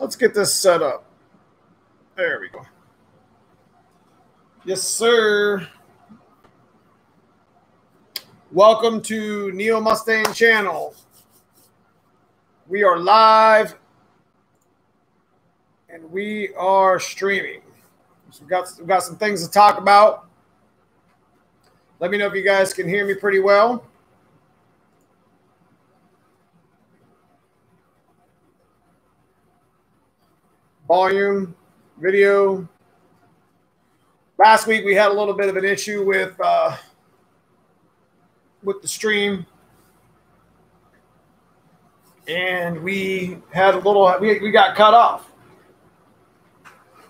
Let's get this set up. There we go. Yes, sir. Welcome to Neo Mustang Channel. We are live and we are streaming. So we've got, we've got some things to talk about. Let me know if you guys can hear me pretty well. Volume, video. Last week we had a little bit of an issue with uh, with the stream, and we had a little we, we got cut off.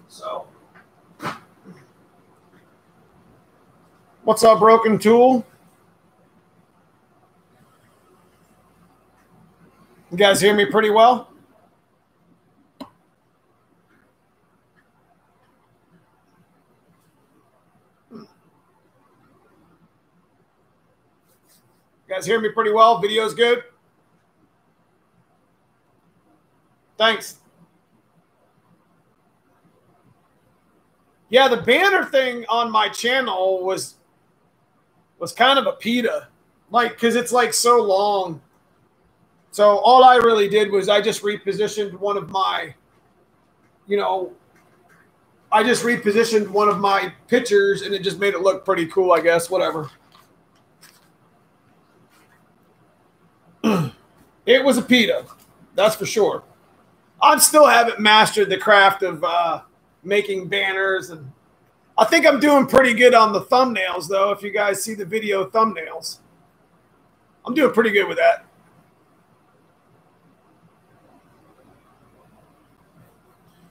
So, what's up, Broken Tool? You guys hear me pretty well? You guys hear me pretty well? Video's good? Thanks. Yeah, the banner thing on my channel was was kind of a pita. Like cuz it's like so long. So all I really did was I just repositioned one of my you know I just repositioned one of my pictures and it just made it look pretty cool, I guess, whatever. It was a pita, that's for sure. I still haven't mastered the craft of uh, making banners, and I think I'm doing pretty good on the thumbnails, though. If you guys see the video thumbnails, I'm doing pretty good with that.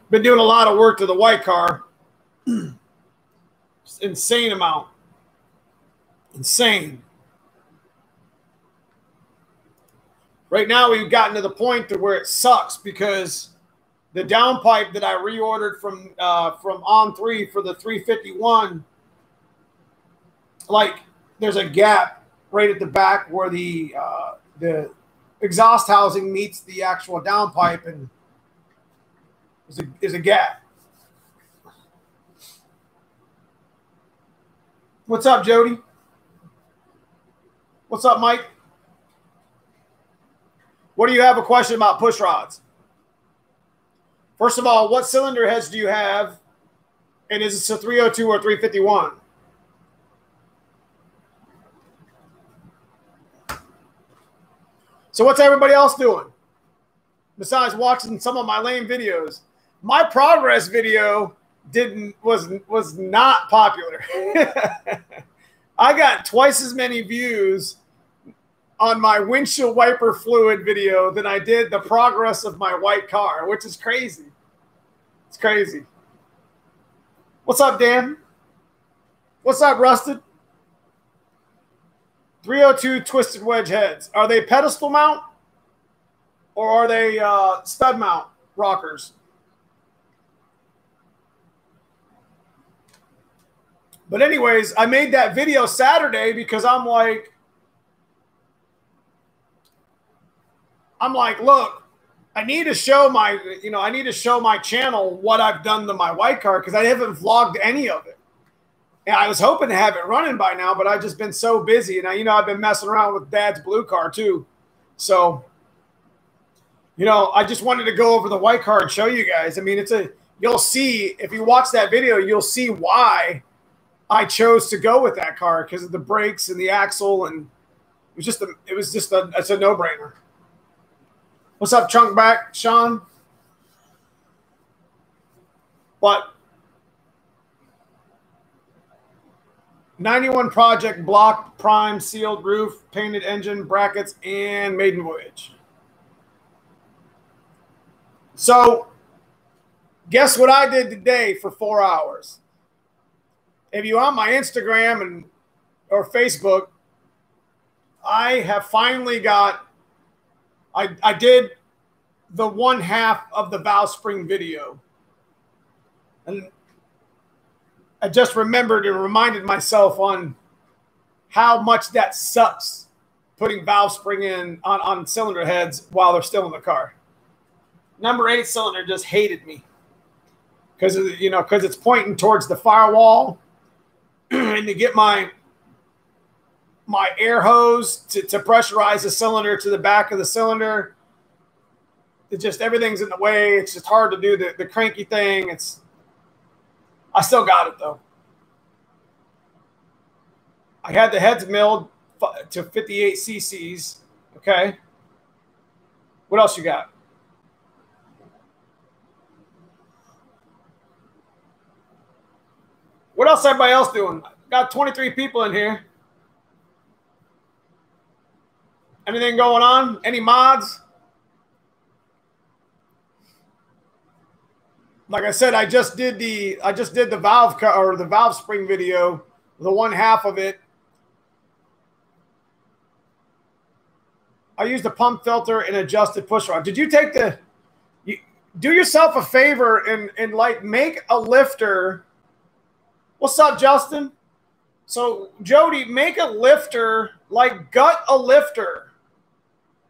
Been doing a lot of work to the white car. insane amount. Insane. Right now we've gotten to the point to where it sucks because the downpipe that I reordered from uh, from On Three for the 351, like there's a gap right at the back where the uh, the exhaust housing meets the actual downpipe, and is a, is a gap. What's up, Jody? What's up, Mike? What do you have a question about push rods? First of all, what cylinder heads do you have? And is it a 302 or 351? So what's everybody else doing? Besides watching some of my lame videos. My progress video didn't was was not popular. I got twice as many views on my windshield wiper fluid video than I did the progress of my white car, which is crazy. It's crazy. What's up, Dan? What's up, Rusted? 302 twisted wedge heads. Are they pedestal mount or are they uh, stud mount rockers? But anyways, I made that video Saturday because I'm like, I'm like, look, I need to show my, you know, I need to show my channel what I've done to my white car because I haven't vlogged any of it. And I was hoping to have it running by now, but I've just been so busy. And I, you know, I've been messing around with dad's blue car too. So, you know, I just wanted to go over the white car and show you guys. I mean, it's a, you'll see, if you watch that video, you'll see why I chose to go with that car because of the brakes and the axle. And it was just a, it was just a, it's a no brainer. What's up, Chunk Back, Sean? What? 91 project block, prime, sealed roof, painted engine, brackets, and maiden voyage. So, guess what I did today for four hours? If you on my Instagram and or Facebook, I have finally got I, I did the one half of the valve spring video. And I just remembered and reminded myself on how much that sucks putting valve spring in on, on cylinder heads while they're still in the car. number eight cylinder just hated me because you know because it's pointing towards the firewall, and to get my my air hose to, to pressurize the cylinder to the back of the cylinder. It just everything's in the way. It's just hard to do the, the cranky thing. It's I still got it though. I had the heads milled to 58 cc's. Okay. What else you got? What else everybody else doing? Got 23 people in here. Anything going on? Any mods? Like I said, I just did the I just did the valve or the valve spring video, the one half of it. I used a pump filter and adjusted push rod. Did you take the you, do yourself a favor and and like make a lifter? What's up, Justin? So Jody, make a lifter like gut a lifter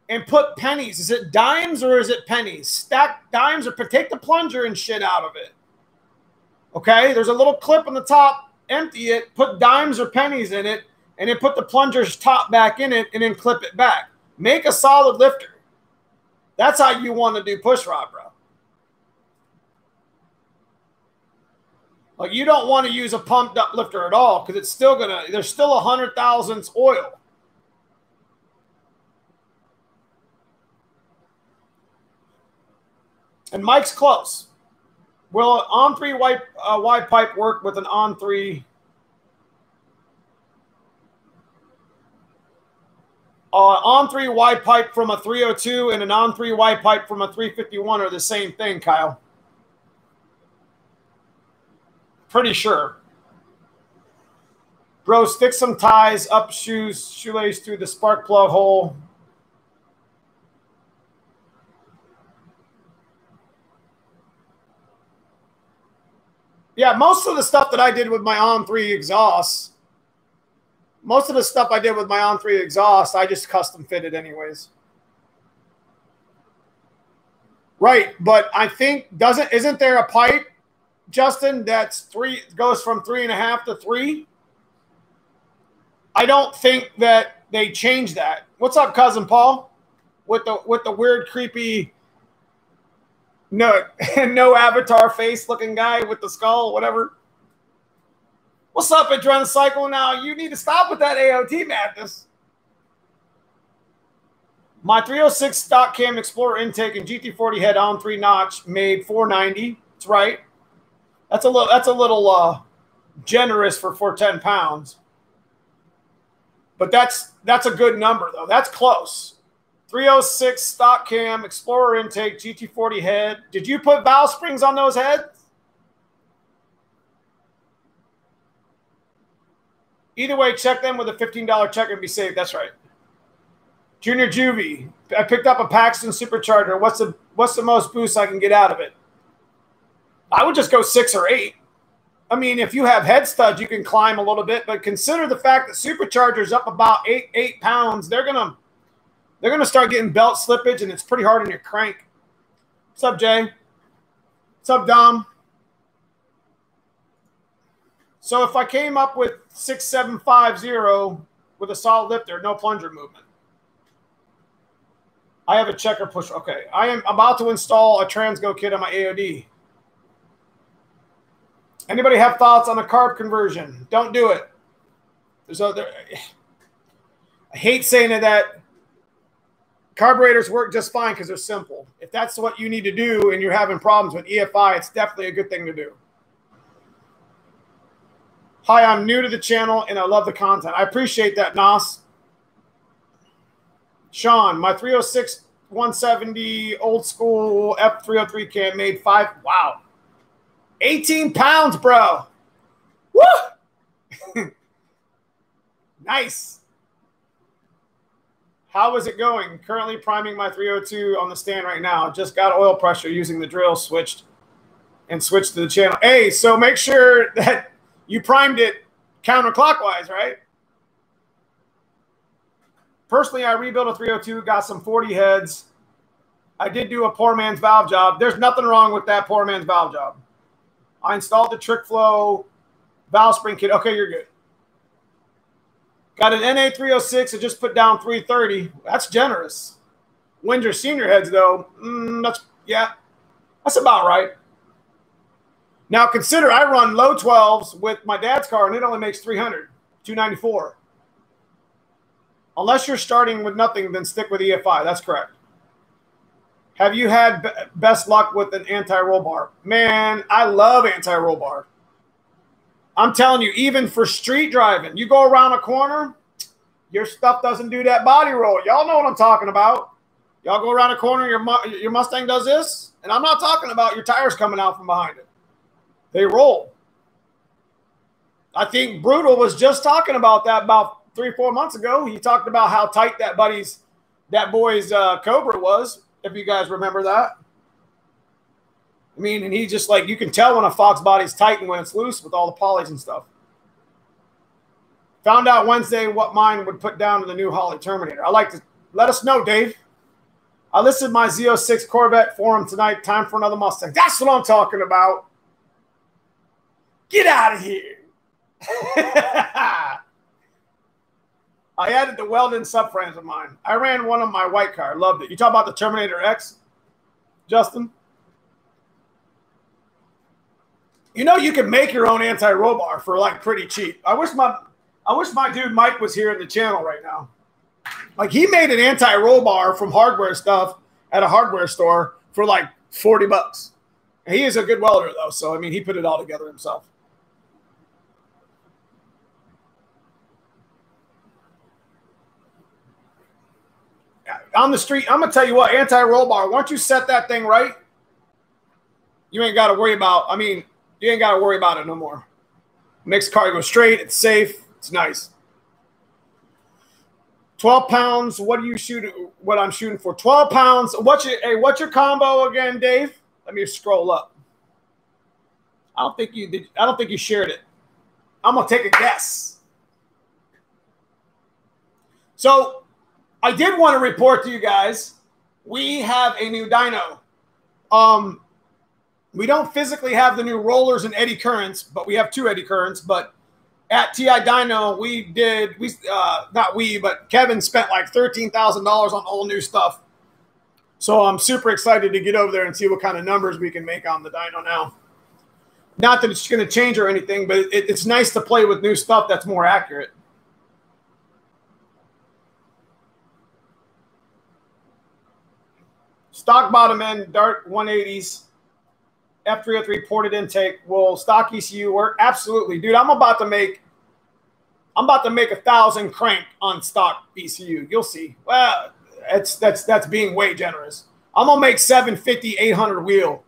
and put pennies. Is it dimes or is it pennies? Stack dimes or take the plunger and shit out of it. Okay, there's a little clip on the top. Empty it, put dimes or pennies in it, and then put the plunger's top back in it, and then clip it back. Make a solid lifter. That's how you want to do push rod, bro. Like you don't want to use a pumped up lifter at all because it's still gonna. There's still a hundred thousandths oil. And Mike's close. Will an on three wide, uh, wide pipe work with an on three? Uh, on three wide pipe from a 302 and an on three wide pipe from a 351 are the same thing, Kyle. Pretty sure. Bro, stick some ties up shoes, shoelace through the spark plug hole. Yeah, most of the stuff that I did with my on three exhausts, most of the stuff I did with my on three exhaust, I just custom fitted anyways. Right, but I think doesn't isn't there a pipe, Justin, that's three goes from three and a half to three? I don't think that they changed that. What's up, cousin Paul? With the with the weird, creepy no, no avatar face looking guy with the skull, whatever. What's up, Adrenaline Cycle? Now you need to stop with that AOT madness. My 306 stock cam Explorer intake and GT40 head on three notch made 490. That's right. That's a little. That's a little uh, generous for 410 pounds. But that's that's a good number though. That's close. 306 stock cam, Explorer intake, GT40 head. Did you put valve springs on those heads? Either way, check them with a $15 check and be safe. That's right. Junior Juvie. I picked up a Paxton supercharger. What's the what's the most boost I can get out of it? I would just go six or eight. I mean, if you have head studs, you can climb a little bit, but consider the fact that supercharger's up about eight eight pounds. They're gonna they're going to start getting belt slippage, and it's pretty hard on your crank. What's up, Jay? What's up, Dom? So if I came up with 6750 with a solid lifter, no plunger movement. I have a checker push. Okay. I am about to install a Transgo kit on my AOD. Anybody have thoughts on a carb conversion? Don't do it. There's other. I hate saying that Carburetors work just fine because they're simple. If that's what you need to do and you're having problems with EFI, it's definitely a good thing to do. Hi, I'm new to the channel and I love the content. I appreciate that, Nas. Sean, my 306 170 old school F303 cam made five. Wow. 18 pounds, bro. Woo! nice. How is it going? Currently priming my 302 on the stand right now. Just got oil pressure using the drill switched and switched to the channel. Hey, so make sure that you primed it counterclockwise, right? Personally, I rebuilt a 302, got some 40 heads, I did do a poor man's valve job. There's nothing wrong with that poor man's valve job. I installed the trick flow valve spring kit. Okay, you're good. Got an NA306 and just put down 330. That's generous. Windsor senior heads, though, mm, that's, yeah, that's about right. Now consider I run low 12s with my dad's car and it only makes 300, 294. Unless you're starting with nothing, then stick with EFI. That's correct. Have you had best luck with an anti-roll bar? Man, I love anti-roll bar. I'm telling you, even for street driving, you go around a corner, your stuff doesn't do that body roll. Y'all know what I'm talking about. Y'all go around a corner, your your Mustang does this, and I'm not talking about your tires coming out from behind it. They roll. I think Brutal was just talking about that about three, four months ago. He talked about how tight that buddy's, that boy's uh, Cobra was. If you guys remember that. I mean, and he just like you can tell when a fox body's tight and when it's loose with all the polys and stuff. Found out Wednesday what mine would put down in the new Holley Terminator. I like to let us know, Dave. I listed my Z06 Corvette for him tonight. Time for another Mustang. That's what I'm talking about. Get out of here. I added the Weldon subframes of mine. I ran one on my white car. Loved it. You talk about the Terminator X, Justin? You know you can make your own anti-roll bar for like pretty cheap. I wish my I wish my dude Mike was here in the channel right now. Like he made an anti-roll bar from hardware stuff at a hardware store for like 40 bucks. He is a good welder though, so I mean he put it all together himself. on the street, I'm gonna tell you what, anti-roll bar. Once you set that thing right, you ain't got to worry about. I mean, you ain't got to worry about it no more. Makes car go straight. It's safe. It's nice. 12 pounds. What are you shooting? What I'm shooting for? 12 pounds. What's your hey? What's your combo again, Dave? Let me scroll up. I don't think you did. I don't think you shared it. I'm gonna take a guess. So I did want to report to you guys we have a new dyno. Um, we don't physically have the new rollers and eddy currents, but we have two eddy currents. But at TI Dino, we did we uh, not we, but Kevin spent like thirteen thousand dollars on all new stuff. So I'm super excited to get over there and see what kind of numbers we can make on the dyno now. Not that it's going to change or anything, but it, it's nice to play with new stuff that's more accurate. Stock bottom end, Dart 180s, F303 ported intake. Will stock ECU work? Absolutely, dude. I'm about to make, I'm about to make a thousand crank on stock ECU. You'll see. Well, that's that's that's being way generous. I'm gonna make 750, 800 wheel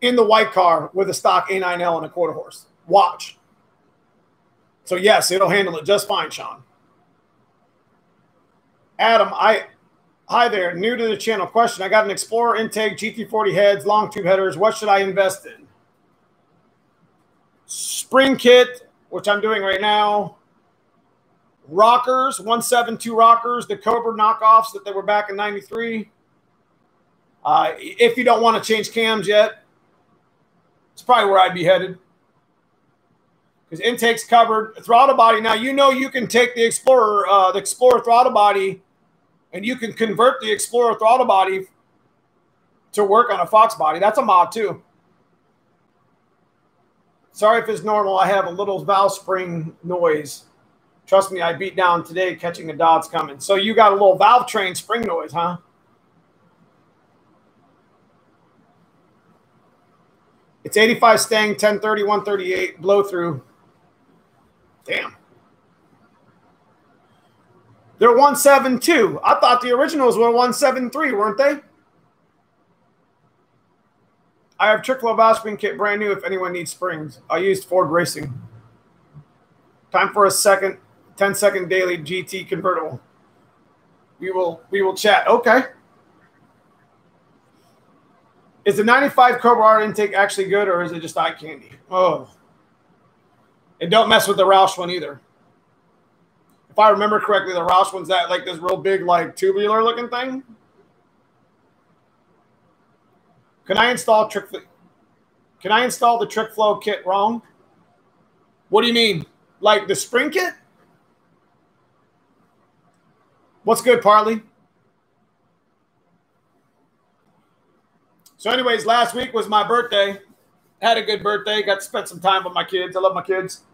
in the white car with a stock A9L and a quarter horse. Watch. So yes, it'll handle it just fine, Sean. Adam, I Hi there, new to the channel. Question: I got an Explorer intake, GT40 heads, long tube headers. What should I invest in? Spring kit, which I'm doing right now. Rockers, 172 rockers, the Cobra knockoffs that they were back in 93. Uh, if you don't want to change cams yet, it's probably where I'd be headed. Because intake's covered. Throttle body. Now, you know you can take the Explorer, uh, the Explorer throttle body and you can convert the Explorer throttle body to work on a Fox body. That's a mod too. Sorry if it's normal. I have a little valve spring noise. Trust me, I beat down today catching the Dodds coming. So you got a little valve train spring noise, huh? It's 85 Stang, 1030, 138, blow through. Damn. They're 172. I thought the originals were 173, weren't they? I have trick valve spring kit brand new if anyone needs springs. I used Ford Racing. Time for a second 10 second daily GT convertible. We will we will chat. Okay. Is the 95 Cobra R intake actually good or is it just eye candy? Oh. And don't mess with the Roush one either I remember correctly, the Roush one's that like this real big, like tubular looking thing. Can I install trick? Can I install the trick flow kit wrong? What do you mean? Like the spring kit? What's good, Parley? So, anyways, last week was my birthday. Had a good birthday. Got to spend some time with my kids. I love my kids.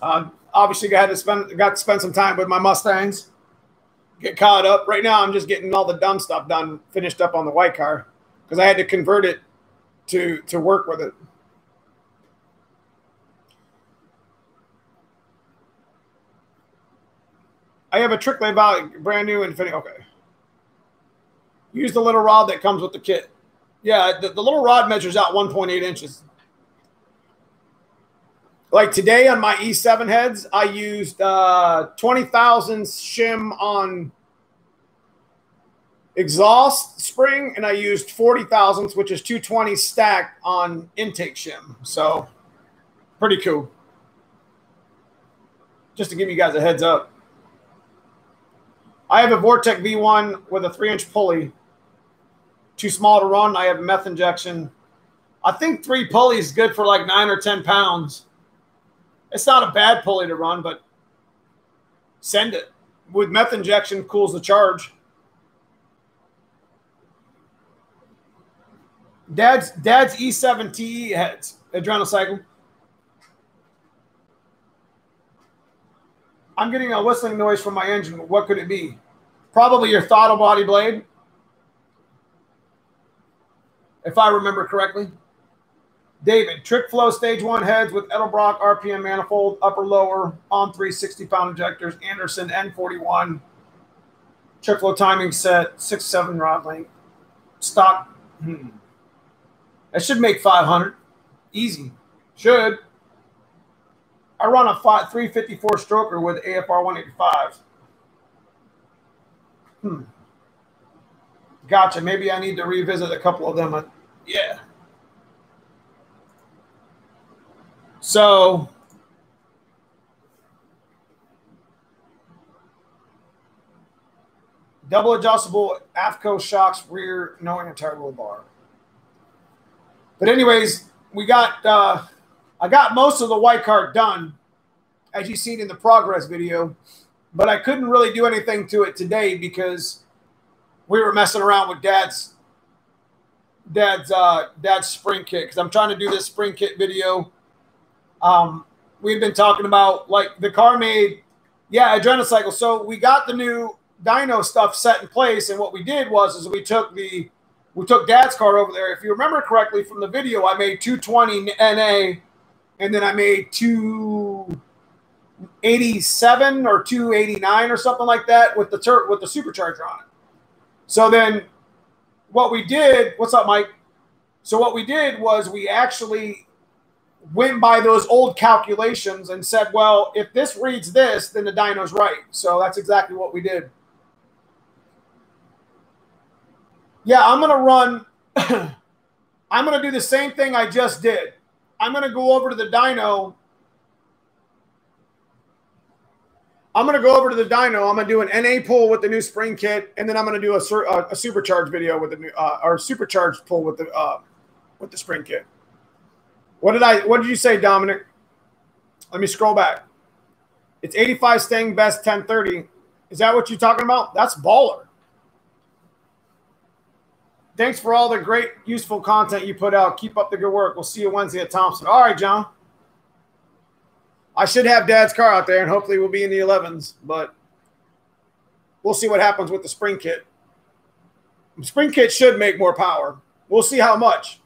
Uh, obviously, got to spend got to spend some time with my Mustangs. Get caught up. Right now, I'm just getting all the dumb stuff done, finished up on the white car because I had to convert it to to work with it. I have a trick lay valve, brand new Infiniti. Okay. Use the little rod that comes with the kit. Yeah, the, the little rod measures out 1.8 inches. Like today on my E7 heads, I used uh, 20,000 shim on exhaust spring, and I used 40 thousandths, which is 220 stacked on intake shim. So pretty cool. Just to give you guys a heads up. I have a Vortech V1 with a three inch pulley. Too small to run. I have meth injection. I think three pulleys good for like nine or 10 pounds. It's not a bad pulley to run, but send it. With meth injection, cools the charge. Dad's Dad's E7 TE heads, adrenal cycle. I'm getting a whistling noise from my engine. What could it be? Probably your throttle body blade, if I remember correctly. David, trick flow stage one heads with Edelbrock RPM manifold, upper lower, on 360 pound injectors, Anderson N41, trick flow timing set, six seven rod length, stock. Hmm. That should make 500. Easy. Should. I run a 354 stroker with AFR 185. Hmm. Gotcha. Maybe I need to revisit a couple of them. Yeah. So double adjustable AFCO shocks rear knowing a turbo bar. But anyways, we got uh, I got most of the white card done, as you seen in the progress video, but I couldn't really do anything to it today because we were messing around with dad's dad's uh, dad's spring kit because I'm trying to do this spring kit video. Um, we've been talking about like the car made, yeah, Adrenocycle. So we got the new dyno stuff set in place, and what we did was is we took the we took dad's car over there. If you remember correctly from the video, I made 220 NA, and then I made 287 or 289 or something like that with the tur- with the supercharger on it. So then what we did, what's up, Mike? So what we did was we actually went by those old calculations and said, well, if this reads this, then the dyno's right. So that's exactly what we did. Yeah, I'm going to run. I'm going to do the same thing I just did. I'm going to go over to the dyno I'm going to go over to the dyno. I'm going to do an NA pull with the new spring kit, and then I'm going to do a, a, a supercharged video with the new, uh, or supercharged pull with the uh, with the spring kit. What did I? What did you say, Dominic? Let me scroll back. It's 85 staying best 1030. Is that what you're talking about? That's baller. Thanks for all the great, useful content you put out. Keep up the good work. We'll see you Wednesday at Thompson. All right, John. I should have dad's car out there, and hopefully we'll be in the 11s, but we'll see what happens with the spring kit. Spring kit should make more power. We'll see how much.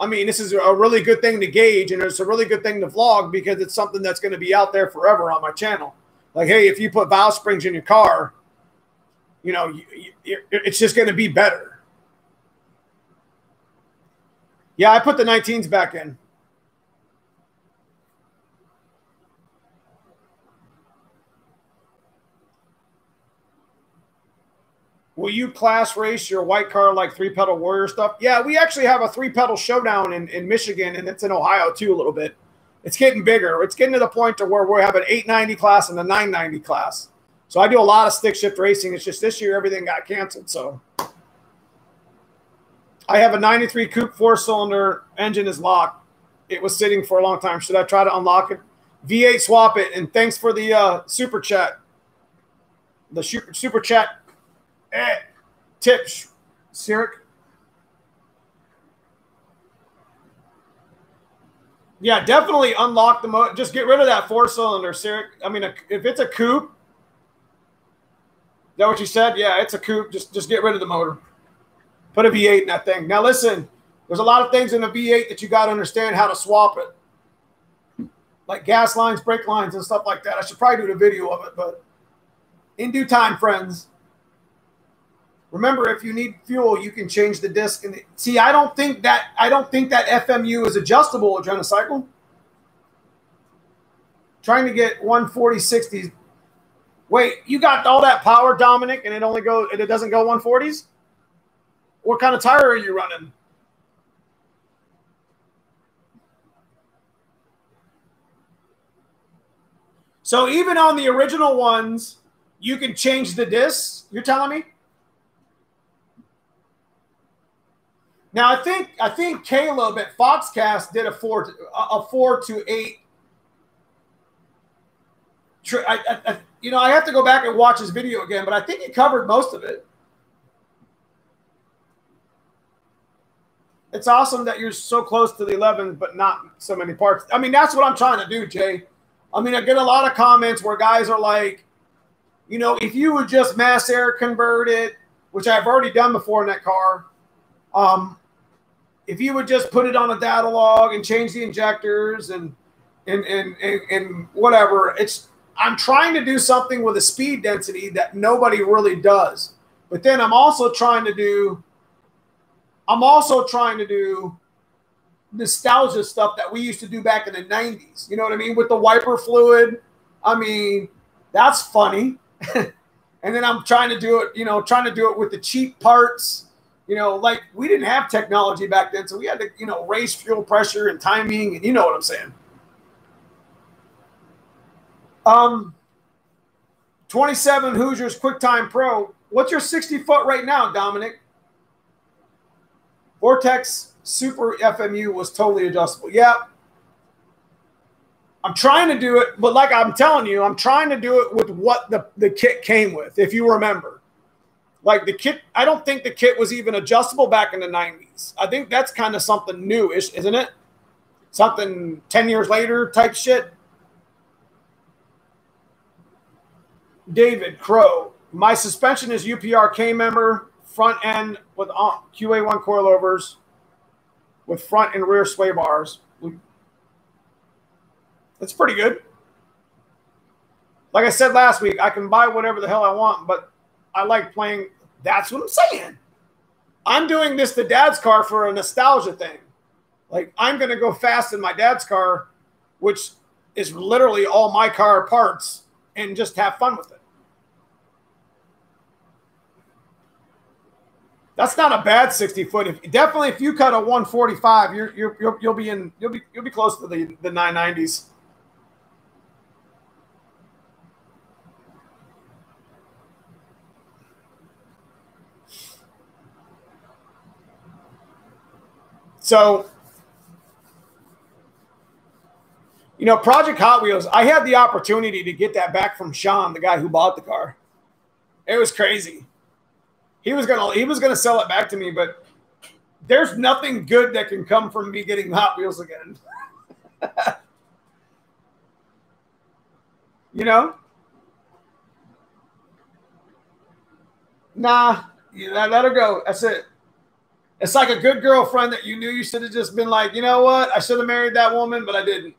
I mean, this is a really good thing to gauge, and it's a really good thing to vlog because it's something that's going to be out there forever on my channel. Like, hey, if you put valve springs in your car, you know, it's just going to be better. Yeah, I put the 19s back in. Will you class race your white car like three pedal warrior stuff? Yeah, we actually have a three pedal showdown in, in Michigan and it's in Ohio too a little bit. It's getting bigger. It's getting to the point to where we have an 890 class and a 990 class. So I do a lot of stick shift racing. It's just this year everything got canceled. So I have a 93 coupe four cylinder engine is locked. It was sitting for a long time. Should I try to unlock it? V8 swap it. And thanks for the uh, super chat. The super, super chat eh, tips, Sirik. Yeah, definitely unlock the motor. Just get rid of that four cylinder, Sirik. I mean, if it's a coupe, that what you said? Yeah, it's a coupe. Just just get rid of the motor. Put a V8 in that thing. Now listen, there's a lot of things in a V8 that you got to understand how to swap it, like gas lines, brake lines, and stuff like that. I should probably do the video of it, but in due time, friends. Remember, if you need fuel, you can change the disc. And see, I don't think that I don't think that FMU is adjustable Adrenocycle. Trying to get 140 60. Wait, you got all that power, Dominic, and it only goes and it doesn't go 140s? What kind of tire are you running? So even on the original ones, you can change the discs. You're telling me? Now I think I think Caleb at Foxcast did a four to, a four to eight. I, I, you know, I have to go back and watch his video again, but I think he covered most of it. It's awesome that you're so close to the 11, but not so many parts. I mean, that's what I'm trying to do, Jay. I mean, I get a lot of comments where guys are like, you know, if you would just mass air convert it, which I've already done before in that car, um, if you would just put it on a data log and change the injectors and and and and, and whatever, it's I'm trying to do something with a speed density that nobody really does. But then I'm also trying to do I'm also trying to do nostalgia stuff that we used to do back in the 90s. You know what I mean? With the wiper fluid. I mean, that's funny. and then I'm trying to do it, you know, trying to do it with the cheap parts. You know, like we didn't have technology back then, so we had to, you know, raise fuel pressure and timing, and you know what I'm saying. Um, 27 Hoosiers QuickTime Pro. What's your 60 foot right now, Dominic? Vortech Super FMU was totally adjustable. Yeah, I'm trying to do it, but like I'm telling you, I'm trying to do it with what the, the kit came with, if you remember. Like the kit, I don't think the kit was even adjustable back in the 90s. I think that's kind of something new, isn't it? Something 10 years later type shit. David Crow. My suspension is UPR K member, front end with QA1 coilovers with front and rear sway bars. That's pretty good. Like I said last week, I can buy whatever the hell I want, but I like playing. That's what I'm saying. I'm doing this to dad's car for a nostalgia thing. Like I'm going to go fast in my dad's car, which is literally all my car parts, and just have fun with it. That's not a bad 60 foot. If definitely if you cut a 145, you're, you're you'll, you'll be in you'll be you'll be close to the the 990s. So, you know, Project Hot Wheels, I had the opportunity to get that back from Sean, the guy who bought the car. It was crazy. He was gonna he was gonna sell it back to me, but there's nothing good that can come from me getting Hot Wheels again. you know? Nah, let her go. That's it. It's like a good girlfriend that you knew you should have just been like, you know what? I should have married that woman, but I didn't.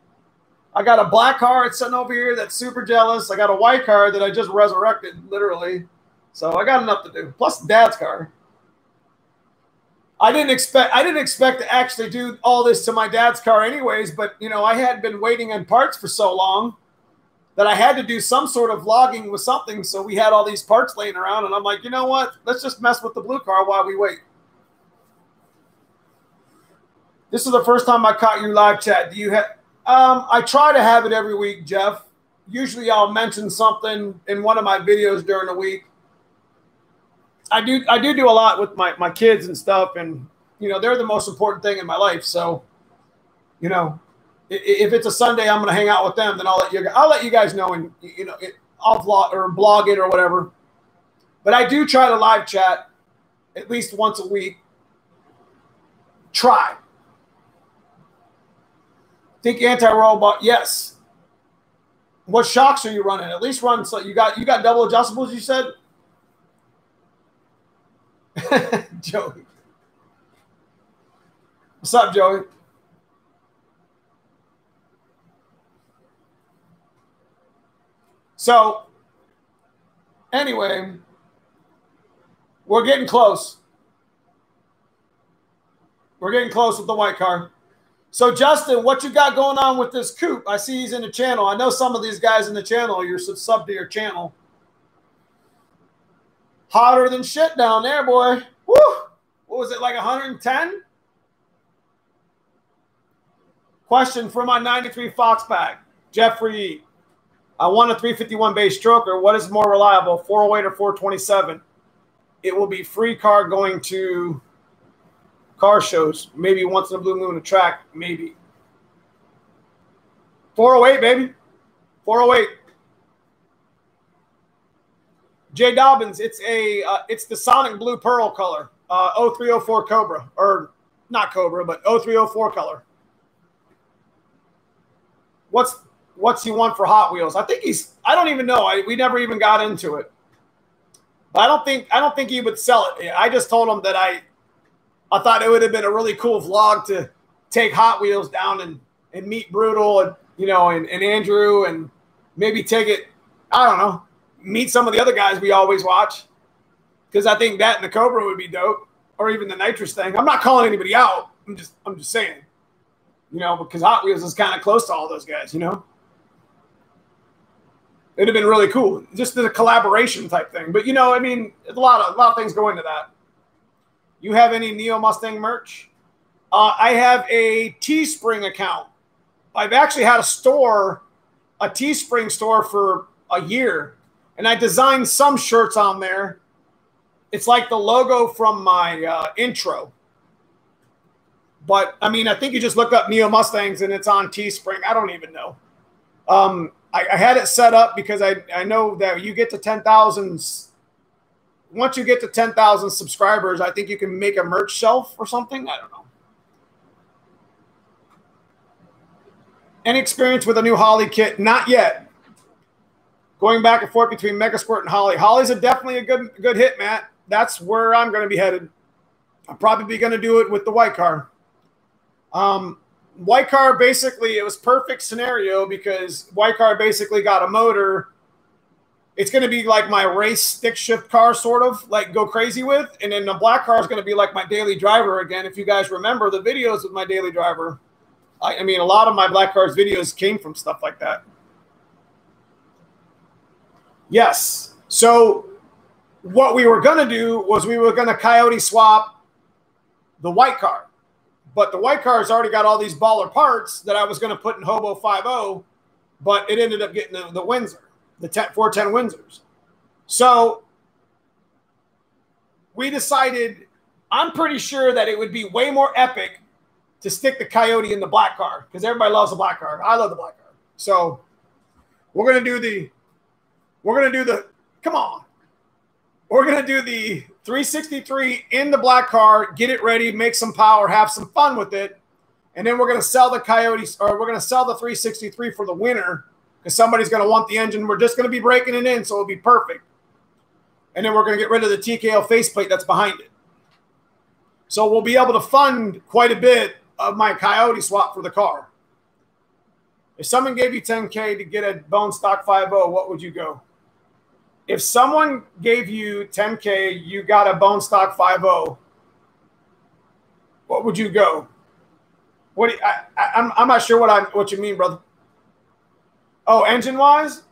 I got a black car sitting over here that's super jealous. I got a white car that I just resurrected, literally. So I got enough to do. Plus dad's car. I didn't expect I didn't expect to actually do all this to my dad's car anyways, but you know, I had been waiting on parts for so long that I had to do some sort of vlogging with something. So we had all these parts laying around, and I'm like, you know what? Let's just mess with the blue car while we wait. This is the first time I caught your live chat. Do you have? Um, I try to have it every week, Jeff. Usually, I'll mention something in one of my videos during the week. I do. I do do a lot with my my kids and stuff, and you know, they're the most important thing in my life. So, you know, if it's a Sunday, I'm going to hang out with them. Then I'll let you. I'll let you guys know, and you know, it, I'll vlog or blog it or whatever. But I do try to live chat at least once a week. Try. Think anti-robot? Yes. What shocks are you running? At least run. So you got you got double adjustables. You said. Joey. What's up, Joey? So, anyway, we're getting close. We're getting close with the white car. So, Justin, what you got going on with this coupe? I see he's in the channel. I know some of these guys in the channel. You're sub to your channel. Hotter than shit down there, boy. Woo! What was it, like 110? Question for my 93 Fox pack. Jeffrey, I want a 351 base stroker. What is more reliable, 408 or 427? It will be free car going to car shows. Maybe once in a blue moon a track, maybe. 408, baby. 408. Jay Dobbins, it's a uh, it's the Sonic Blue Pearl color. Uh 0304 Cobra or not Cobra, but 0304 color. What's what's he want for Hot Wheels? I think he's I don't even know. I, we never even got into it. But I don't think I don't think he would sell it. I just told him that I I thought it would have been a really cool vlog to take Hot Wheels down and and meet Brutal and you know and, and Andrew and maybe take it. I don't know. Meet some of the other guys we always watch because I think that and the Cobra would be dope, or even the nitrous thing. I'm not calling anybody out. I'm just I'm just saying, you know, because Hot Wheels is kind of close to all those guys, you know. It'd have been really cool, just a collaboration type thing. But you know, I mean, a lot of a lot of things go into that. You have any Neo Mustang merch? Uh, I have a Teespring account. I've actually had a store, a Teespring store for a year, and I designed some shirts on there. It's like the logo from my uh, intro. But I mean, I think you just look up Neo Mustangs and it's on Teespring. I don't even know. Um, I, I, had it set up because I, I know that you get to 10,000. Once you get to 10,000 subscribers, I think you can make a merch shelf or something. I don't know. Any experience with a new Holley kit? Not yet. Going back and forth between Megasquirt and Holley. Holley's a definitely a good good hit, Matt. That's where I'm going to be headed. I'm probably going to do it with the white car. Um, White Car basically it was perfect scenario because White Car basically got a motor. It's going to be like my race stick shift car, sort of like go crazy with, and then the black car is going to be like my daily driver again. If you guys remember the videos with my daily driver, I, I mean a lot of my black cars videos came from stuff like that. Yes. So what we were going to do was we were going to coyote swap the white car but the white car has already got all these baller parts that I was going to put in Hobo 5.0, but it ended up getting the, the Windsor, the 10, 410 Windsors. So we decided, I'm pretty sure that it would be way more epic to stick the Coyote in the black car because everybody loves the black car. I love the black car. So we're going to do the, we're going to do the, come on. We're going to do the 363 in the black car, get it ready, make some power, have some fun with it. And then we're going to sell the Coyotes or we're going to sell the 363 for the winner because somebody's going to want the engine. We're just going to be breaking it in, so it'll be perfect. And then we're going to get rid of the TKO faceplate that's behind it. So we'll be able to fund quite a bit of my Coyote swap for the car. If someone gave you 10K to get a bone stock 5.0, what would you go? if someone gave you 10K, you got a bone stock 5.0, what would you go? What you, I, I'm, I'm not sure what I what you mean, brother. Oh, engine wise,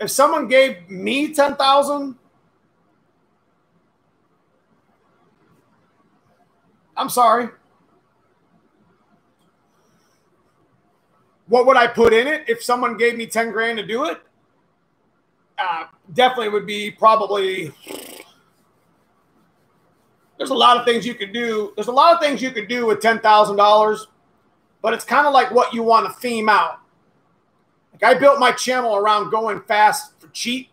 if someone gave me 10,000, I'm sorry. What would I put in it if someone gave me 10 grand to do it? uh, definitely would be probably there's a lot of things you could do. There's a lot of things you could do with ten thousand dollars, but it's kind of like what you want to theme out. Like I built my channel around going fast for cheap,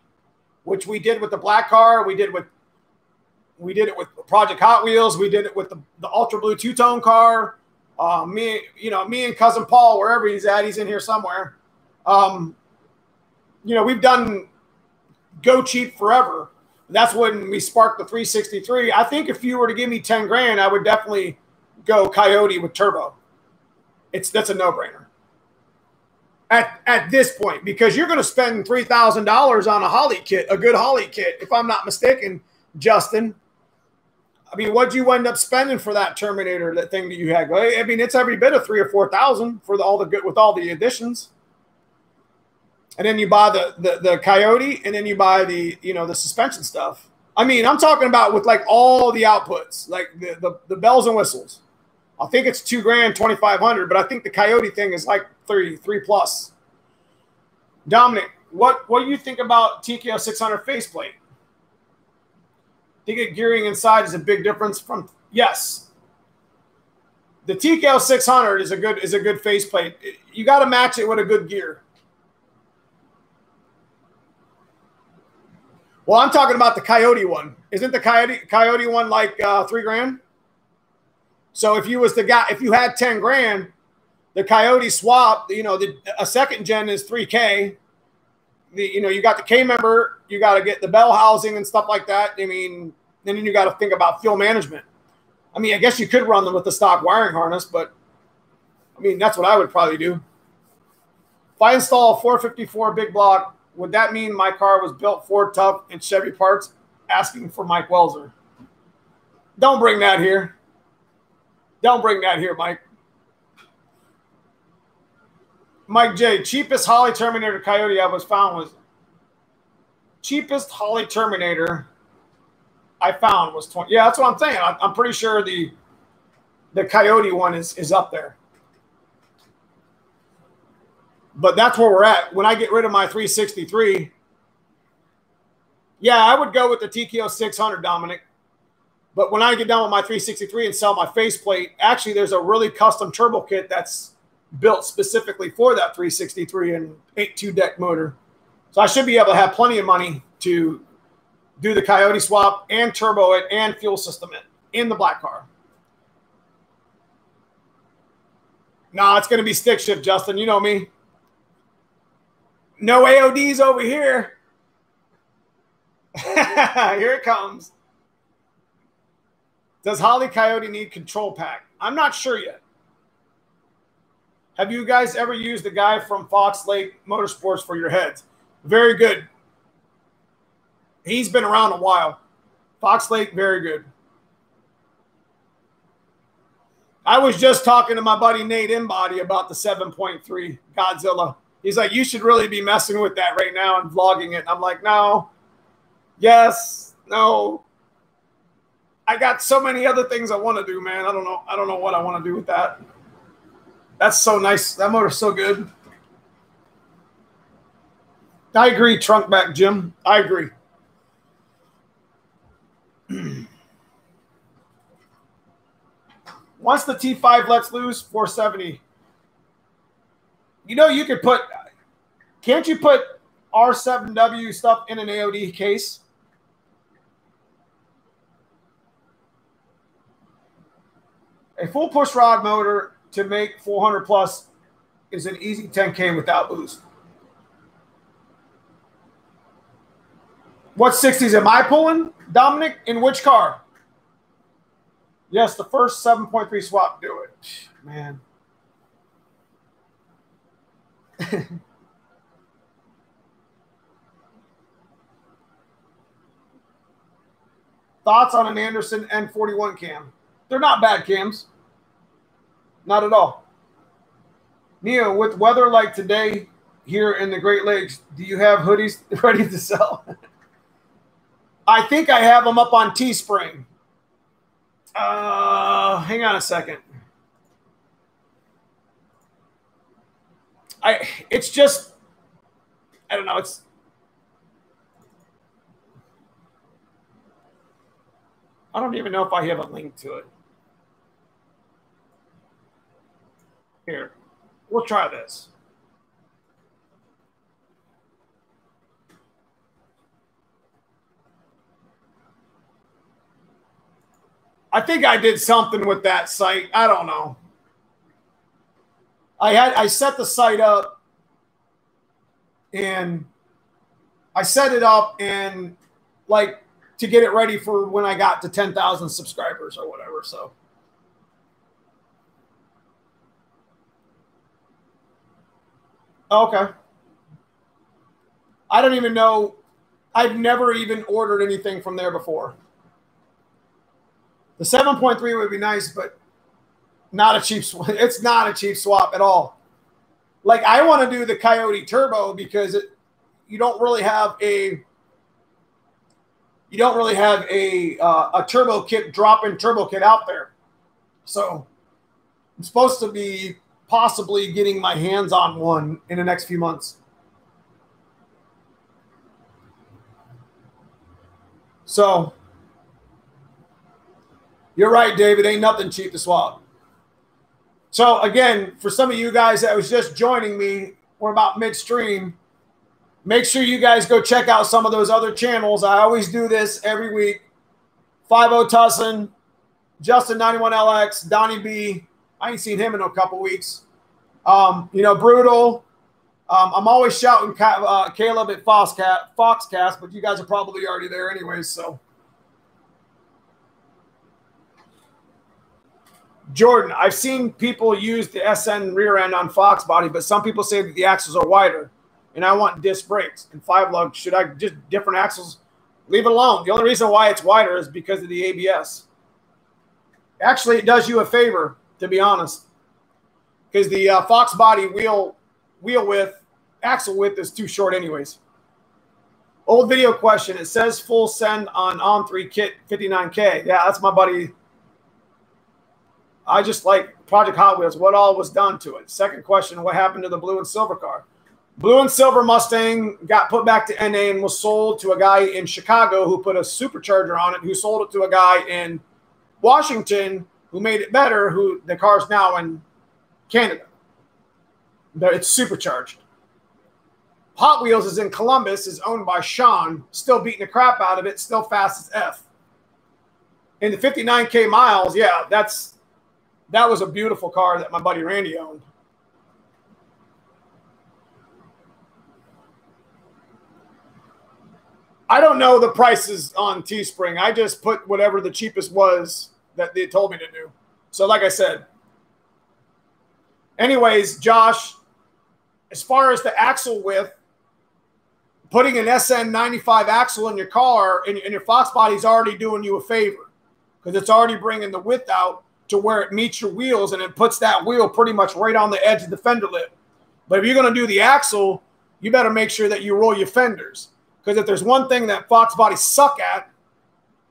which we did with the black car. We did with we did it with Project Hot Wheels. We did it with the, the Ultra Blue two tone car. Uh, me, you know, me and cousin Paul, wherever he's at, he's in here somewhere. Um, you know, we've done go cheap forever. That's when we sparked the 363. I think if you were to give me 10 grand, I would definitely go Coyote with turbo. It's that's a no-brainer. At at this point, because you're going to spend three thousand dollars on a Holley kit, a good Holley kit, if I'm not mistaken, Justin. I mean, what do you end up spending for that Terminator, that thing that you had? I mean, it's every bit of three or four thousand for the, all the good with all the additions and then you buy the, the the coyote and then you buy the you know the suspension stuff i mean i'm talking about with like all the outputs like the the, the bells and whistles i think it's two grand 2500 but i think the coyote thing is like 33 plus. Dominic what what do you think about tko 600 faceplate? Think it gearing inside is a big difference from yes. The tko 600 is a good is a good faceplate. You got to match it with a good gear. Well, I'm talking about the Coyote one. Isn't the Coyote Coyote one like uh, three grand? So if you was the guy, if you had ten grand, the Coyote swap, you know, the, a second gen is three k. The you know you got the K member, you got to get the bell housing and stuff like that. I mean, then you got to think about fuel management. I mean, I guess you could run them with the stock wiring harness, but I mean that's what I would probably do. If I install a 454 big block would that mean my car was built Ford tough and Chevy parts asking for Mike Welzer? Don't bring that here. Don't bring that here, Mike. Mike J, cheapest Holley Terminator Coyote I was found was cheapest Holley Terminator I found was 20. Yeah, that's what I'm saying. I'm pretty sure the the Coyote one is is up there but that's where we're at. When I get rid of my 363, yeah, I would go with the TKO 600, Dominic. But when I get done with my 363 and sell my faceplate, actually, there's a really custom turbo kit that's built specifically for that 363 and 8.2 deck motor. So I should be able to have plenty of money to do the Coyote swap and turbo it and fuel system it in the black car. No, it's going to be stick shift, Justin. You know me. No AODs over here. here it comes. Does Holley Coyote need control pack? I'm not sure yet. Have you guys ever used the guy from Fox Lake Motorsports for your heads? Very good. He's been around a while. Fox Lake, very good. I was just talking to my buddy Nate Embody about the 7.3 Godzilla. He's like, you should really be messing with that right now and vlogging it. I'm like, no, yes, no. I got so many other things I want to do, man. I don't know. I don't know what I want to do with that. That's so nice. That motor's so good. I agree, trunk back, Jim. I agree. Once the T5 lets loose, 470 you know, you could put. Can't you put R7W stuff in an AOD case? A full push rod motor to make 400 plus is an easy 10K without boost. What 60s am I pulling, Dominic? In which car? Yes, the first 7.3 swap do it. Man. Thoughts on an Anderson N41 cam? They're not bad cams. Not at all. Neil, with weather like today here in the Great Lakes, do you have hoodies ready to sell? I think I have them up on Teespring. Uh, hang on a second. I it's just I don't know. It's I don't even know if I have a link to it. Here, we'll try this. I think I did something with that site. I don't know. I had I set the site up and I set it up and like to get it ready for when I got to 10,000 subscribers or whatever. So Okay. I don't even know. I've never even ordered anything from there before. The 7.3 would be nice, but not a cheap swap. it's not a cheap swap at all. Like I want to do the Coyote Turbo because it you don't really have a you don't really have a uh, a turbo kit drop-in turbo kit out there. So I'm supposed to be possibly getting my hands on one in the next few months. So you're right, David. Ain't nothing cheap to swap. So again, for some of you guys that was just joining me, we're about midstream. Make sure you guys go check out some of those other channels. I always do this every week. 50 Tussin, Justin 91LX, Donnie B. I ain't seen him in a couple weeks. Um, you know, brutal. Um, I'm always shouting uh, Caleb at Foxcast, Foxcast, but you guys are probably already there anyways. So Jordan, I've seen people use the SN rear end on Fox body, but some people say that the axles are wider, and I want disc brakes and five lug. Should I just different axles? Leave it alone. The only reason why it's wider is because of the ABS. Actually, it does you a favor, to be honest, because the uh, Fox body wheel wheel width, axle width is too short, anyways. Old video question. It says full send on On3 kit 59k. Yeah, that's my buddy I just like Project Hot Wheels. What all was done to it? Second question: What happened to the blue and silver car? Blue and silver Mustang got put back to NA and was sold to a guy in Chicago who put a supercharger on it, who sold it to a guy in Washington who made it better. Who the car's now in Canada. It's supercharged. Hot Wheels is in Columbus, is owned by Sean, still beating the crap out of it, still fast as F. In the 59K miles, yeah, that's that was a beautiful car that my buddy Randy owned. I don't know the prices on Teespring. I just put whatever the cheapest was that they told me to do. So, like I said, anyways, Josh, as far as the axle width, putting an SN95 axle in your car and, your Fox body is already doing you a favor because it's already bringing the width out to where it meets your wheels and it puts that wheel pretty much right on the edge of the fender lip. But if you're going to do the axle, you better make sure that you roll your fenders. Because if there's one thing that Fox bodies suck at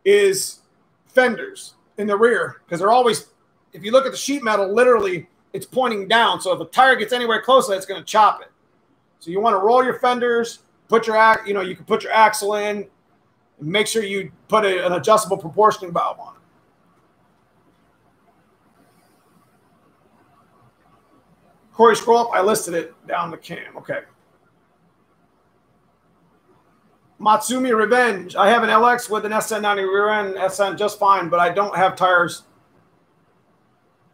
is fenders in the rear. Because they're always, if you look at the sheet metal, literally it's pointing down. So if a tire gets anywhere close, it's going to chop it. So you want to roll your fenders, put your, ax, you know, you can put your axle in, and make sure you put a, an adjustable proportioning valve on. It. Corey, scroll up. I listed it down the cam. Okay. Matsumi Revenge. I have an LX with an SN90 rear end SN just fine, but I don't have tires.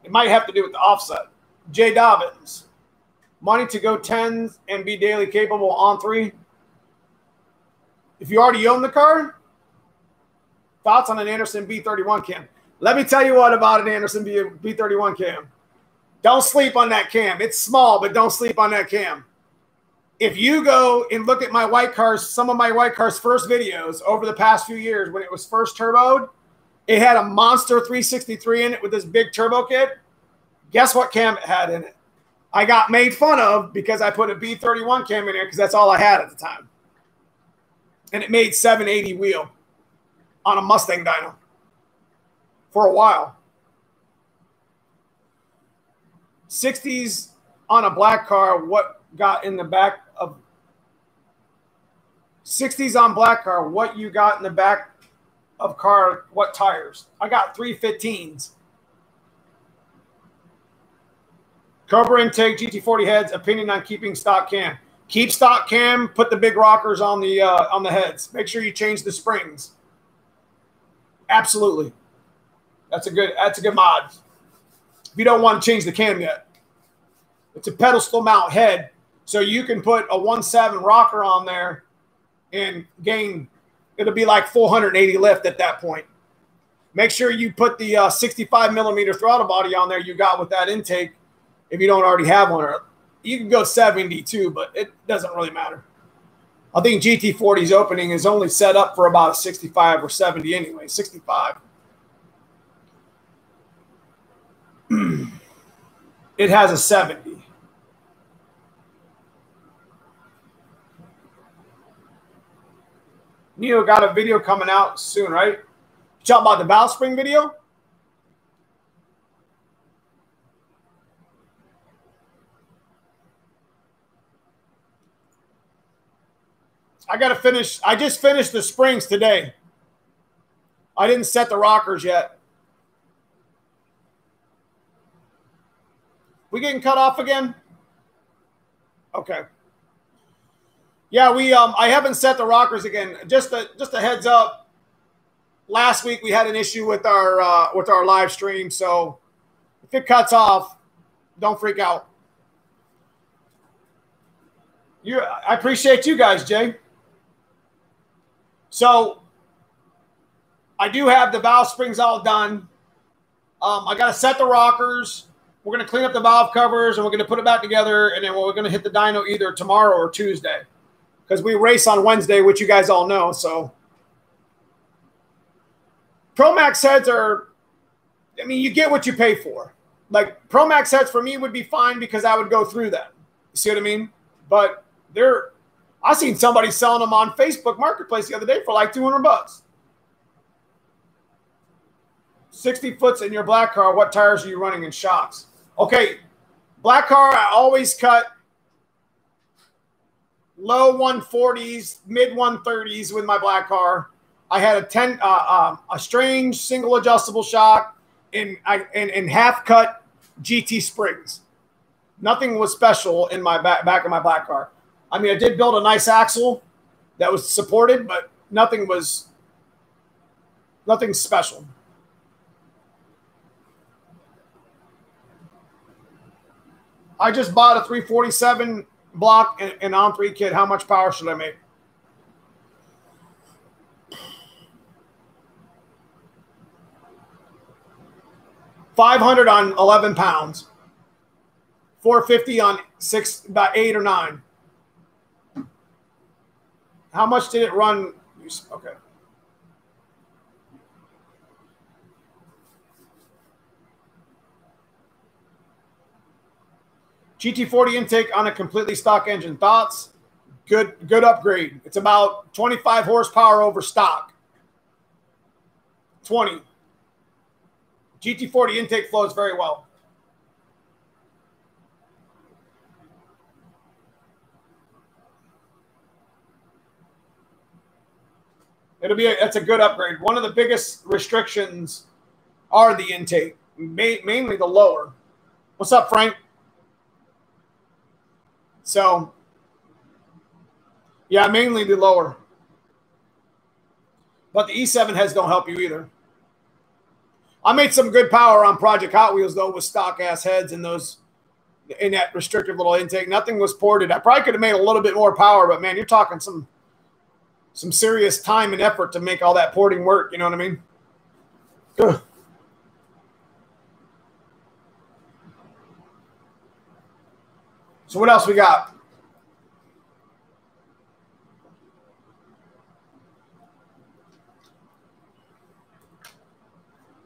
It might have to do with the offset. Jay Dobbins. Money to go 10s and be daily capable On3. If you already own the car, thoughts on an Anderson B31 cam? Let me tell you what about an Anderson B, B31 cam. Don't sleep on that cam. It's small, but don't sleep on that cam. If you go and look at my white cars, some of my white cars first videos over the past few years when it was first turboed, it had a monster 363 in it with this big turbo kit. Guess what cam it had in it? I got made fun of because I put a B31 cam in there because that's all I had at the time. And it made 780 wheel on a Mustang dyno for a while. 60s on a black car, what got in the back of 60s on black car, what you got in the back of car, what tires? I got 315s. Cobra intake, GT40 heads, opinion on keeping stock cam. Keep stock cam, put the big rockers on the uh, on the heads. Make sure you change the springs. Absolutely. That's a good that's a good mod. If you don't want to change the cam yet. It's a pedestal mount head. So you can put a 1.7 rocker on there and gain it'll be like 480 lift at that point. Make sure you put the uh, 65 millimeter throttle body on there you got with that intake if you don't already have one. Or you can go 72, but it doesn't really matter. I think GT40's opening is only set up for about a 65 or 70 anyway, 65. it has a 70. Neo got a video coming out soon, right? You talk about the valve spring video? I got to finish. I just finished the springs today. I didn't set the rockers yet. We getting cut off again? Okay. Yeah, we um I haven't set the rockers again. Just a just a heads up. Last week we had an issue with our uh, with our live stream, so if it cuts off, don't freak out. You I appreciate you guys, Jay. So I do have the valve springs all done. Um, I got to set the rockers. We're going to clean up the valve covers and we're going to put it back together. And then we're going to hit the dyno either tomorrow or Tuesday because we race on Wednesday, which you guys all know. So Pro Max heads are, I mean, you get what you pay for. Like Pro Max heads for me would be fine because I would go through them. See what I mean? But they're I seen somebody selling them on Facebook Marketplace the other day for like 200 bucks. 60 foots in your black car, what tires are you running in shocks? Okay, black car, I always cut low 140s, mid 130s with my black car. I had a 10, uh, uh, a strange single adjustable shock and, I, and half cut GT springs. Nothing was special in my back, back of my black car. I mean, I did build a nice axle that was supported, but nothing was nothing special. I just bought a 347 block and, and On3 kid, How much power should I make? Five hundred on eleven pounds, four fifty on six about eight or nine. How much did it run? Okay. GT40 intake on a completely stock engine. Thoughts? Good, good upgrade. It's about 25 horsepower over stock. 20. GT40 intake flows very well. It'll be a, that's a good upgrade. One of the biggest restrictions are the intake, ma- mainly the lower. What's up, Frank? So, yeah, mainly the lower. But the E7 heads don't help you either. I made some good power on Project Hot Wheels though with stock ass heads and those in that restrictive little intake. Nothing was ported. I probably could have made a little bit more power, but man, you're talking some some serious time and effort to make all that porting work. You know what I mean? Ugh. So what else we got?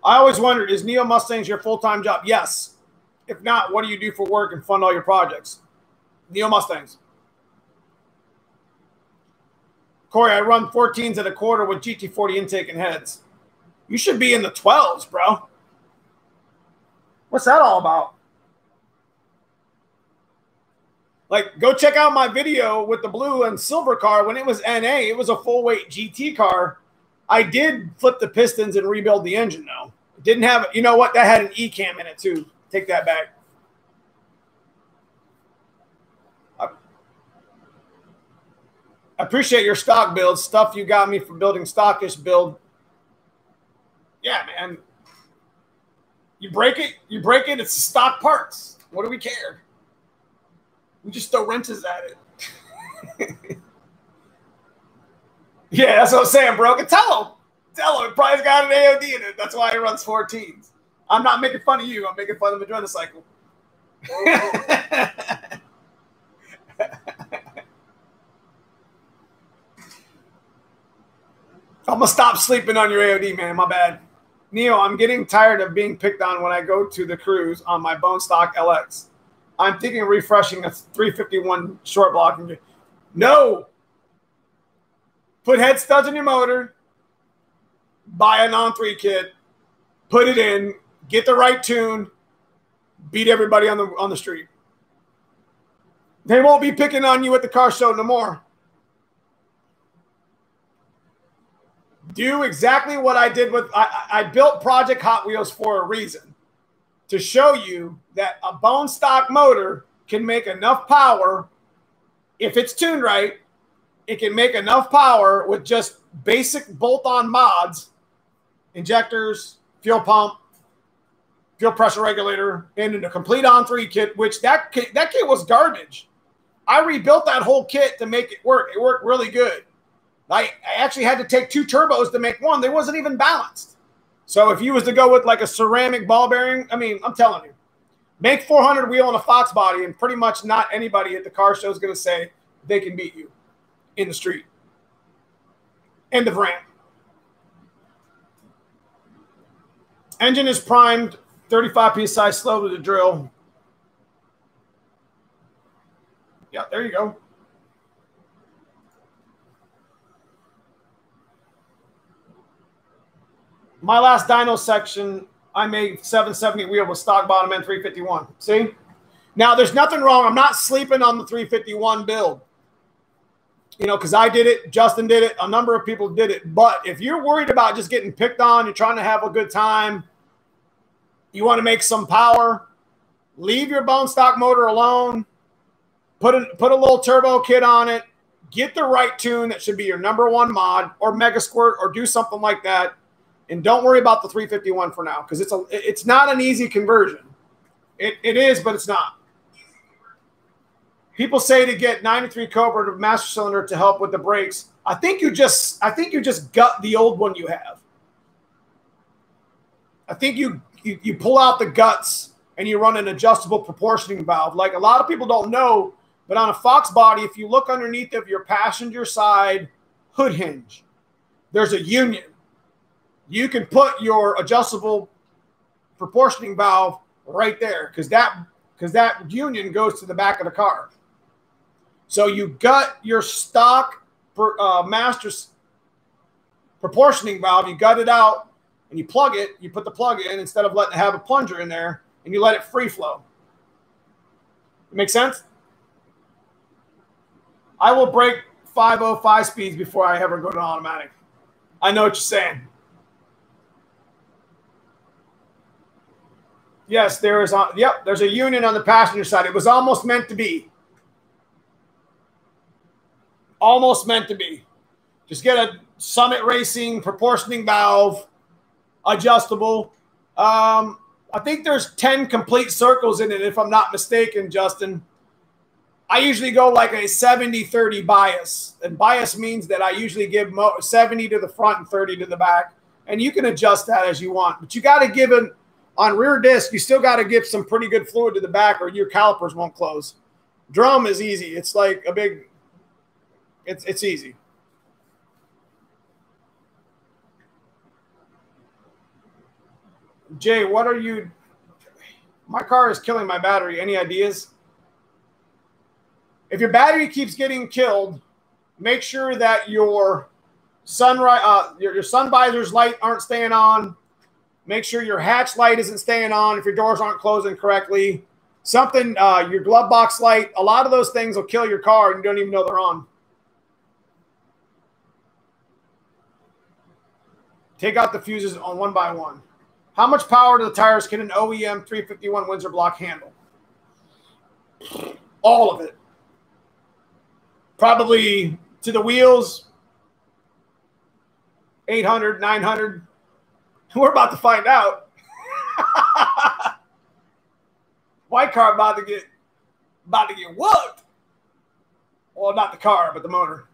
I always wondered, is Neo Mustangs your full-time job? Yes. If not, what do you do for work and fund all your projects? Neo Mustangs. Corey, I run 14s at a quarter with GT40 intake and heads. You should be in the 12s, bro. What's that all about? Like, go check out my video with the blue and silver car. When it was NA, it was a full weight GT car I did flip the pistons and rebuild the engine though. Didn't have you know what that had an E cam in it too. Take that back. I appreciate your stock build stuff you got me for building stockish build. Yeah, man. You break it, you break it, it's stock parts. What do we care? We just throw wrenches at it. yeah, that's what I'm saying, bro. Tell him. Tell him. Probably got an AOD in it. That's why he runs 14s. I'm not making fun of you. I'm making fun of the adrenaline cycle. I'm gonna stop sleeping on your AOD, man. My bad. Neil, I'm getting tired of being picked on when I go to the cruise on my bone stock LX. I'm thinking of refreshing a 351 short block. No. Put head studs in your motor. Buy a non three kit. Put it in. Get the right tune. Beat everybody on the on the street. They won't be picking on you at the car show no more. Do exactly what I did with I, I built Project Hot Wheels for a reason to show you that a bone stock motor can make enough power if it's tuned right. It can make enough power with just basic bolt-on mods, injectors, fuel pump, fuel pressure regulator, and a complete On3 kit. Which that kit, that kit was garbage. I rebuilt that whole kit to make it work. It worked really good. I, I actually had to take two turbos to make one. They wasn't even balanced. So if you was to go with like a ceramic ball bearing, I mean, I'm telling you, make 400 wheel on a Fox body, and pretty much not anybody at the car show is going to say they can beat you in the street. End of rant. Engine is primed, 35 psi slow to the drill. Yeah, there you go. My last dyno section, I made 770 wheel with stock bottom end 351. See? Now, there's nothing wrong. I'm not sleeping on the 351 build. You know, because I did it, Justin did it, a number of people did it. But if you're worried about just getting picked on, you're trying to have a good time, you want to make some power, leave your bone stock motor alone, put a, put a little turbo kit on it, get the right tune that should be your number one mod or MegaSquirt or do something like that and don't worry about the 351 for now because it's a it's not an easy conversion. It, it is, but it's not. People say to get 93 Cobra to master cylinder to help with the brakes. I think you just I think you just gut the old one you have. I think you you, you pull out the guts and you run an adjustable proportioning valve. Like a lot of people don't know, but on a Fox body, if you look underneath of your passenger side hood hinge, there's a union you can put your adjustable proportioning valve right there because that because that union goes to the back of the car. So you gut your stock uh, master's proportioning valve, you gut it out and you plug it, you put the plug in instead of letting it have a plunger in there and you let it free flow. Make sense? I will break 505 speeds before I ever go to automatic. I know what you're saying. Yes, there is. A, yep, there's a union on the passenger side. It was almost meant to be. Almost meant to be. Just get a Summit Racing proportioning valve, adjustable. Um, I think there's 10 complete circles in it, if I'm not mistaken, Justin. I usually go like a 70 30 bias. And bias means that I usually give 70 to the front and 30 to the back. And you can adjust that as you want, but you got to give it on rear disc, you still got to give some pretty good fluid to the back or your calipers won't close. Drum is easy. It's like a big, it's, it's easy. Jay, what are you? My car is killing my battery. Any ideas? If your battery keeps getting killed, make sure that your sunrise, uh, your, your sun visors light aren't staying on Make sure your hatch light isn't staying on if your doors aren't closing correctly. Something, uh, your glove box light, a lot of those things will kill your car and you don't even know they're on. Take out the fuses on one by one. How much power to the tires can an OEM 351 Windsor block handle? All of it. Probably to the wheels, 800, 900. We're about to find out. White car about to get about to get whooped. Well, not the car, but the motor.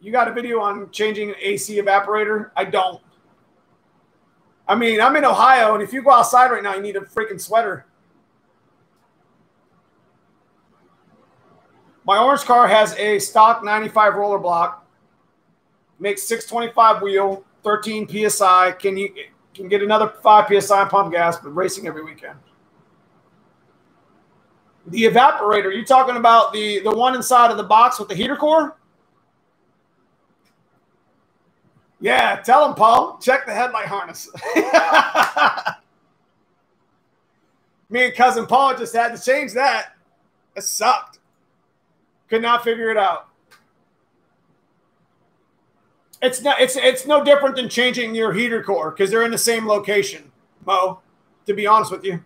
You got a video on changing an AC evaporator? I don't. I mean, I'm in Ohio, and if you go outside right now, you need a freaking sweater. My orange car has a stock 95 roller block, makes 625 wheel, 13 psi. Can you can get another 5 psi pump gas, but racing every weekend. The evaporator, you talking about the the one inside of the box with the heater core? Yeah, tell him, Paul. Check the headlight harness. Me and cousin Paul just had to change that. It sucked. Could not figure it out. It's not. It's it's no different than changing your heater core because they're in the same location, Mo. To be honest with you.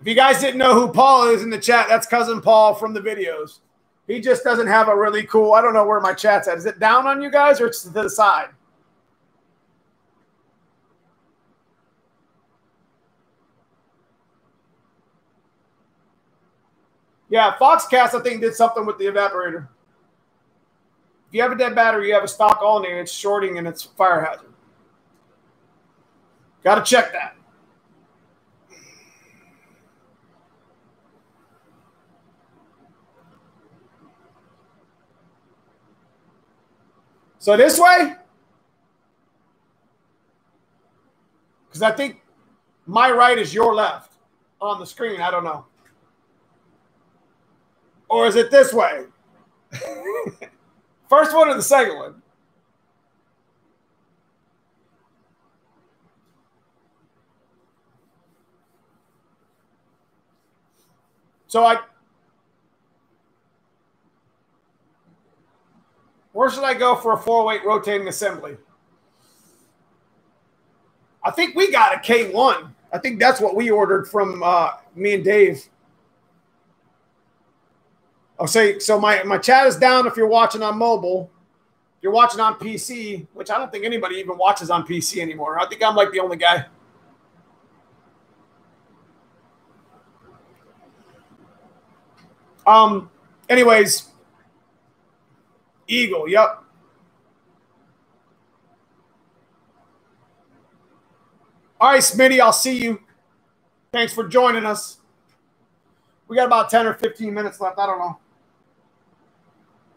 If you guys didn't know who Paul is in the chat, that's cousin Paul from the videos. He just doesn't have a really cool. I don't know where my chat's at. Is it down on you guys or it's to the side? Yeah, Foxcast, I think, did something with the evaporator. You have a dead battery, you have a stock alternator, it's shorting and it's fire hazard. Got to check that. So this way? Because I think my right is your left on the screen. I don't know. Or is it this way? First one or the second one? So I Where should I go for a four-weight rotating assembly? I think we got a K1. I think that's what we ordered from uh, me and Dave. I'll say so. My my chat is down if you're watching on mobile. If you're watching on PC, which I don't think anybody even watches on PC anymore. I think I'm like the only guy. Um. Anyways, Eagle, yep. All right, Smitty, I'll see you. Thanks for joining us. We got about 10 or 15 minutes left. I don't know.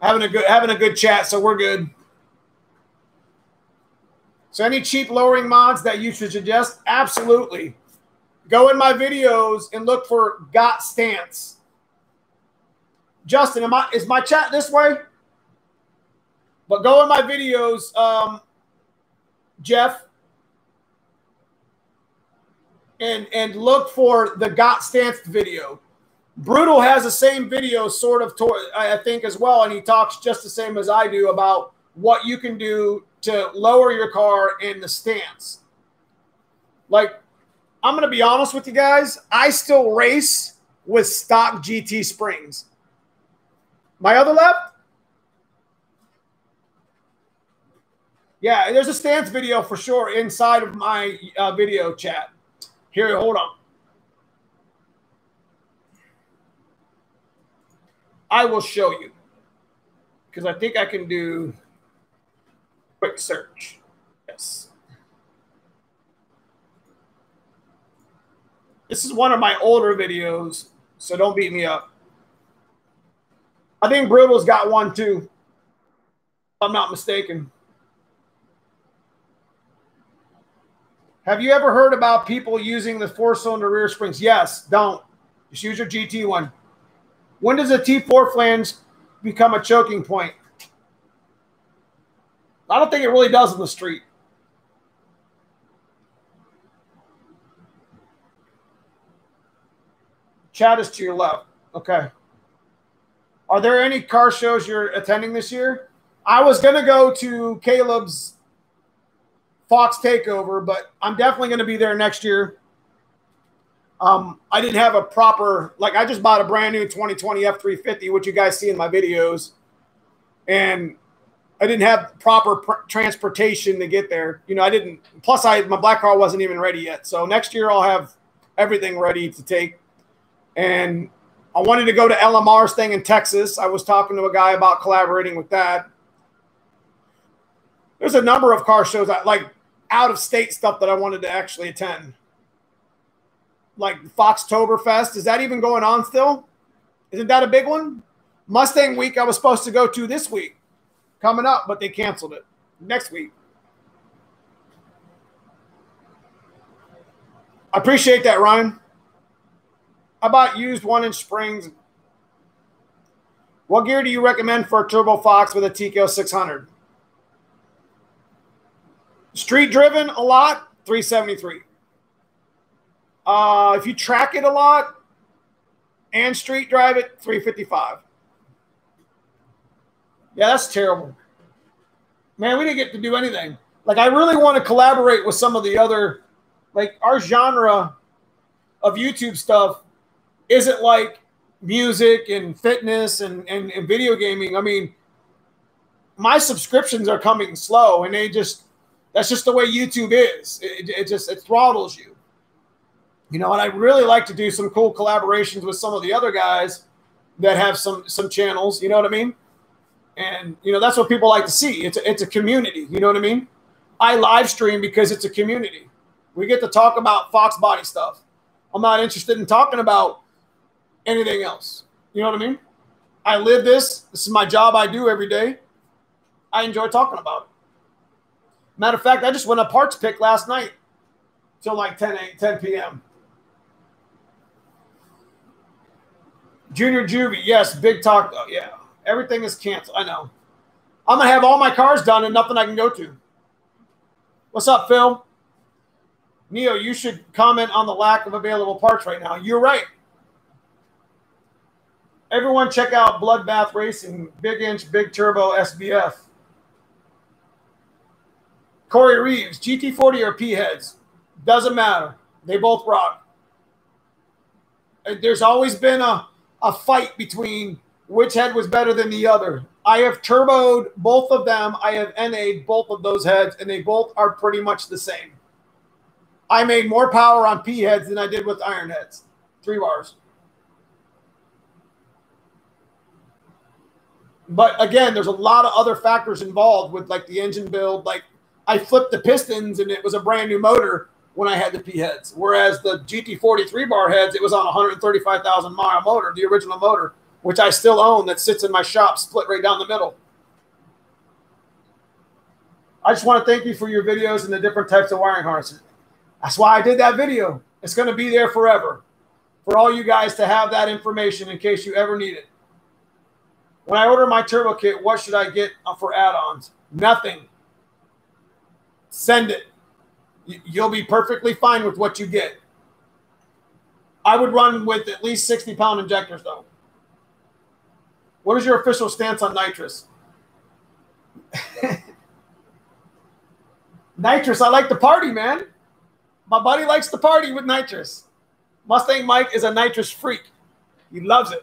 Having a good having a good chat, so we're good. So any cheap lowering mods that you should suggest? Absolutely. Go in my videos and look for got stance. Justin, am I is my chat this way? But go in my videos, um, Jeff, and and look for the Got Stance video. Brutal has the same video, sort of, I think, as well, and he talks just the same as I do about what you can do to lower your car in the stance. Like, I'm going to be honest with you guys. I still race with stock GT springs. My other left, Yeah, there's a stance video for sure inside of my uh, video chat. Here, hold on. I will show you because I think I can do quick search. Yes. This is one of my older videos, so don't beat me up. I think Brutal's got one too, I'm not mistaken. Have you ever heard about people using the four cylinder rear springs? Yes, don't. Just use your GT one. When does a T4 flange become a choking point? I don't think it really does in the street. Chat is to your left. Okay. Are there any car shows you're attending this year? I was gonna go to Caleb's Fox Takeover, but I'm definitely gonna be there next year. Um, I didn't have a proper like I just bought a brand new 2020 F350, which you guys see in my videos, and I didn't have proper pr- transportation to get there. You know, I didn't. Plus, I my black car wasn't even ready yet. So next year I'll have everything ready to take. And I wanted to go to LMR's thing in Texas. I was talking to a guy about collaborating with that. There's a number of car shows, I like out of state stuff that I wanted to actually attend. Like Foxtoberfest. Is that even going on still? Isn't that a big one? Mustang Week I was supposed to go to this week coming up, but they canceled it next week. I appreciate that, Ryan. How about used one inch springs? What gear do you recommend for a Turbo Fox with a TKO 600? Street driven a lot, 373. Uh, if you track it a lot and street drive it, 355. Yeah, that's terrible. Man, we didn't get to do anything. Like, I really want to collaborate with some of the other, like, our genre of YouTube stuff isn't like music and fitness and, and, and video gaming. I mean, my subscriptions are coming slow and they just, that's just the way YouTube is. It, it just, it throttles you. You know, and I really like to do some cool collaborations with some of the other guys that have some some channels. You know what I mean? And you know that's what people like to see. It's a, it's a community. You know what I mean? I live stream because it's a community. We get to talk about Fox body stuff. I'm not interested in talking about anything else. You know what I mean? I live this. This is my job. I do every day. I enjoy talking about it. Matter of fact, I just went a parts pick last night till like 10, 8, 10 p.m. Junior Juvie, yes, big talk. Oh, yeah. Everything is canceled. I know. I'm gonna have all my cars done and nothing I can go to. What's up, Phil? Neo, you should comment on the lack of available parts right now. You're right. Everyone, check out Bloodbath Racing, Big Inch, Big Turbo SBF. Corey Reeves, GT40 or P heads, doesn't matter. They both rock. Uh, there's always been a, a fight between which head was better than the other. I have turboed both of them. I have NA'd both of those heads, and they both are pretty much the same. I made more power on P heads than I did with iron heads. Three bars. But again, there's a lot of other factors involved with like the engine build. Like I flipped the pistons and it was a brand new motor when I had the P heads. Whereas the GT40 3 bar heads, it was on a 135,000 mile motor, the original motor which I still own that sits in my shop, split right down the middle. I just want to thank you for your videos and the different types of wiring harnesses. That's why I did that video. It's going to be there forever for all you guys to have that information in case you ever need it. When I order my turbo kit, what should I get for add-ons? Nothing. Send it. You'll be perfectly fine with what you get. I would run with at least 60 pound injectors though. What is your official stance on nitrous? nitrous, I like the party, man. My buddy likes the party with nitrous. Mustang Mike is a nitrous freak. He loves it.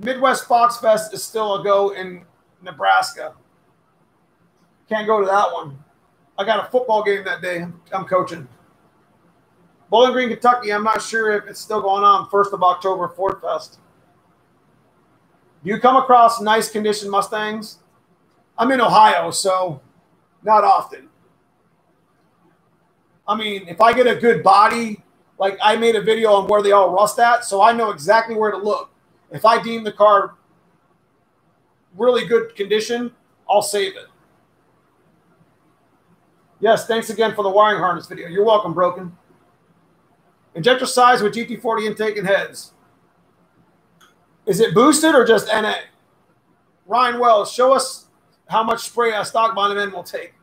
Midwest Fox Fest is still a go in Nebraska. Can't go to that one. I got a football game that day. I'm coaching. Bowling Green, Kentucky. I'm not sure if it's still going on. First of October, Ford Fest. Do you come across nice condition Mustangs? I'm in Ohio, so not often. I mean, if I get a good body, like I made a video on where they all rust at, so I know exactly where to look. If I deem the car really good condition, I'll save it. Yes, thanks again for the wiring harness video. You're welcome, Broken. Injector size with GT40 intake and heads. Is it boosted or just NA? Ryan Wells, show us how much spray a stock bottom end will take.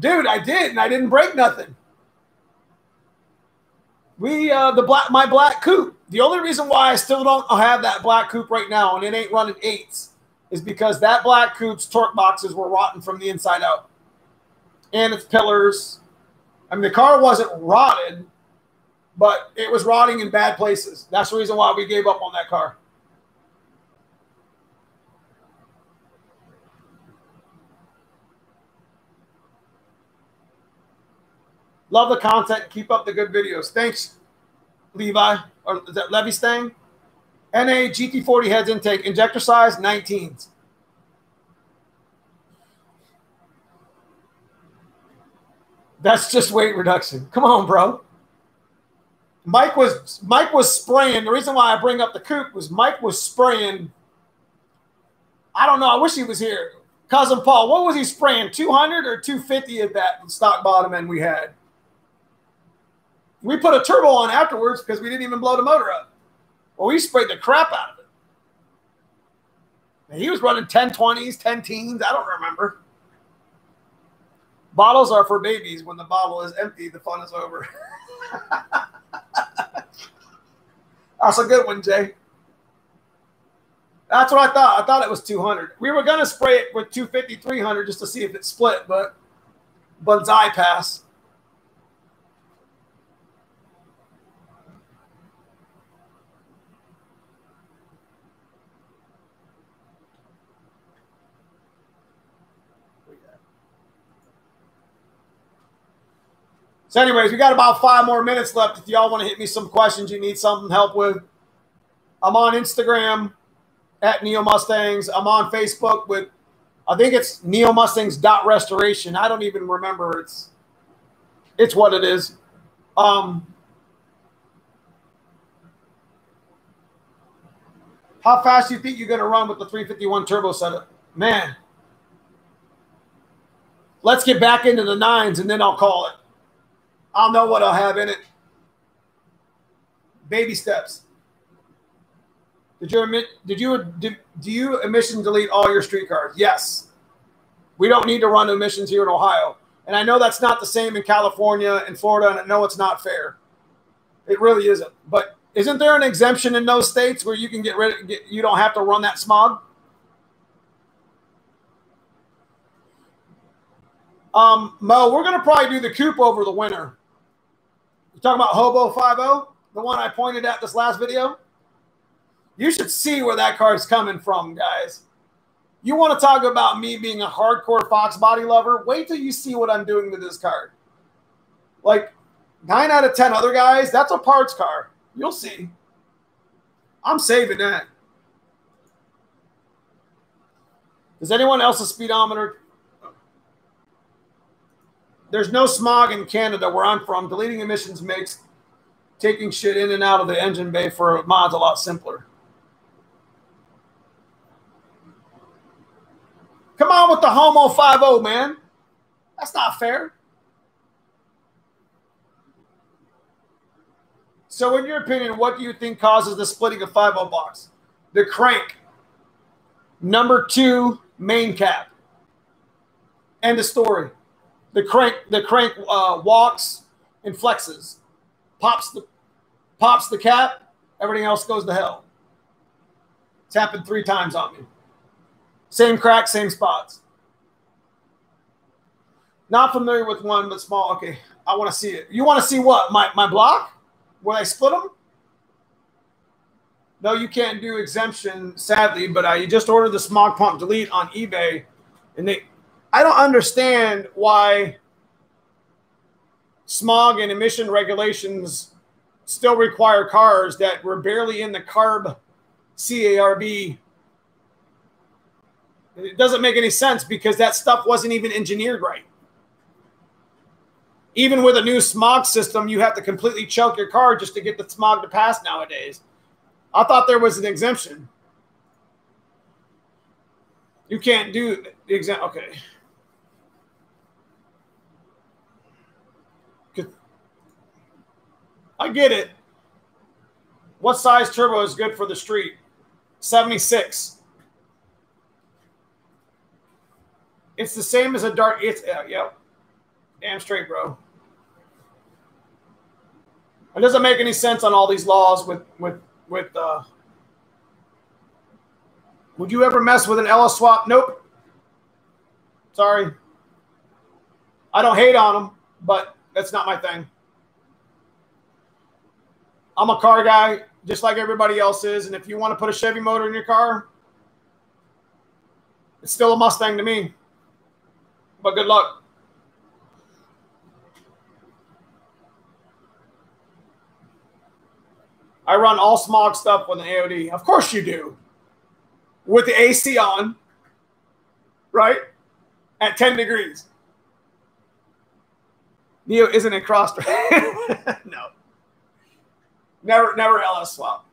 Dude, I did, and I didn't break nothing. We uh, the black my black coupe, The only reason why I still don't have that black coupe right now and it ain't running eights is because that black coupe's torque boxes were rotten from the inside out. And its pillars. I mean, the car wasn't rotted, but it was rotting in bad places. That's the reason why we gave up on that car. Love the content. Keep up the good videos. Thanks, Levi. Or is that Levy Stang? NA GT40 heads intake. Injector size 19s. That's just weight reduction. Come on, bro. Mike was Mike was spraying. The reason why I bring up the coupe was Mike was spraying. I don't know. I wish he was here. Cousin Paul, what was he spraying? 200 or 250 at that stock bottom end we had? We put a turbo on afterwards because we didn't even blow the motor up. Well, we sprayed the crap out of it. And he was running 10 20s, 10 teens. I don't remember. Bottles are for babies. When the bottle is empty, the fun is over. That's a good one, Jay. That's what I thought. I thought it was 200. We were going to spray it with 250, 300 just to see if it split, but Banzai pass. So, anyways, we got about five more minutes left. If y'all want to hit me some questions you need something help with, I'm on Instagram at Neo Mustangs. I'm on Facebook with, I think it's Neo Mustangs dot restoration. I don't even remember. It's, it's what it is. Um, how fast do you think you're going to run with the 351 turbo setup? Man, let's get back into the nines and then I'll call it. I'll know what I'll have in it. Baby steps. Did you admit? Did you do, do you emission delete all your street cars? Yes. We don't need to run emissions here in Ohio, and I know that's not the same in California and Florida, and I know it's not fair. It really isn't. But isn't there an exemption in those states where you can get rid of? Get, you don't have to run that smog? Um, Mo, we're going to probably do the coupe over the winter. Talking about Hobo 50, the one I pointed at this last video? You should see where that car is coming from, guys. You want to talk about me being a hardcore Fox body lover? Wait till you see what I'm doing with this car. Like nine out of 10 other guys, that's a parts car. You'll see. I'm saving that. Does anyone else a speedometer there's no smog in Canada where I'm from. Deleting emissions makes taking shit in and out of the engine bay for mods a lot simpler. Come on with the Homo 50, man. That's not fair. So, in your opinion, what do you think causes the splitting of 50 box? The crank. Number two, main cap. End of story. The crank the crank uh, walks and flexes, pops the pops the cap. Everything else goes to hell. It's happened three times on me. Same crack, same spots. Not familiar with one, but small. Okay, I want to see it. You want to see what? My my block? Where I split them? No, you can't do exemption, sadly. But I just ordered the smog pump delete on eBay, and they I don't understand why smog and emission regulations still require cars that were barely in the CARB CARB. It doesn't make any sense because that stuff wasn't even engineered right. Even with a new smog system, you have to completely choke your car just to get the smog to pass nowadays. I thought there was an exemption. You can't do the exempt. Okay. I get it. What size turbo is good for the street? 76. It's the same as a dart. It's, uh, yep. Damn straight, bro. It doesn't make any sense on all these laws with with with. Uh, would you ever mess with an LS swap? Nope. Sorry. I don't hate on them, but that's not my thing. I'm a car guy, just like everybody else is, and if you want to put a Chevy motor in your car, it's still a Mustang to me. But good luck. I run all smog stuff with an AOD. Of course you do. With the AC on, right? At 10 degrees. Neo isn't a cross. no. Never, never LS swap.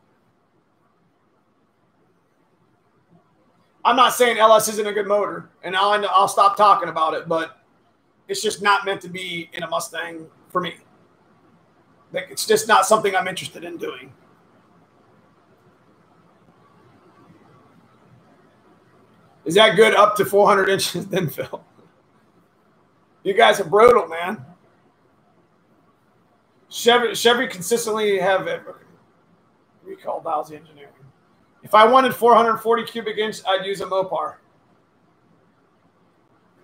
I'm not saying LS isn't a good motor, and I'll, I'll stop talking about it, but it's just not meant to be in a Mustang for me. Like, it's just not something I'm interested in doing. Is that good up to 400 inches then, Phil? You guys are brutal, man. Chevy, Chevy consistently have recall Dowsey engineering. If I wanted 440 cubic inch, I'd use a Mopar.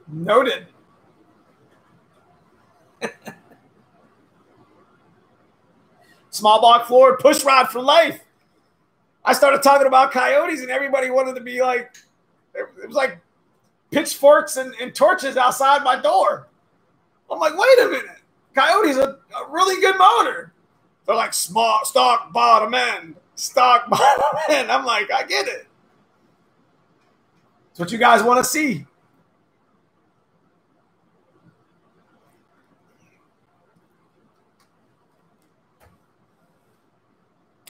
Noted. Small block Ford, push rod for life. I started talking about coyotes, and everybody wanted to be like, it was like pitchforks and, and torches outside my door. I'm like, wait a minute. Coyote's a, a really good motor. They're like small stock bottom end, stock bottom end. I'm like, I get it. It's what you guys want to see.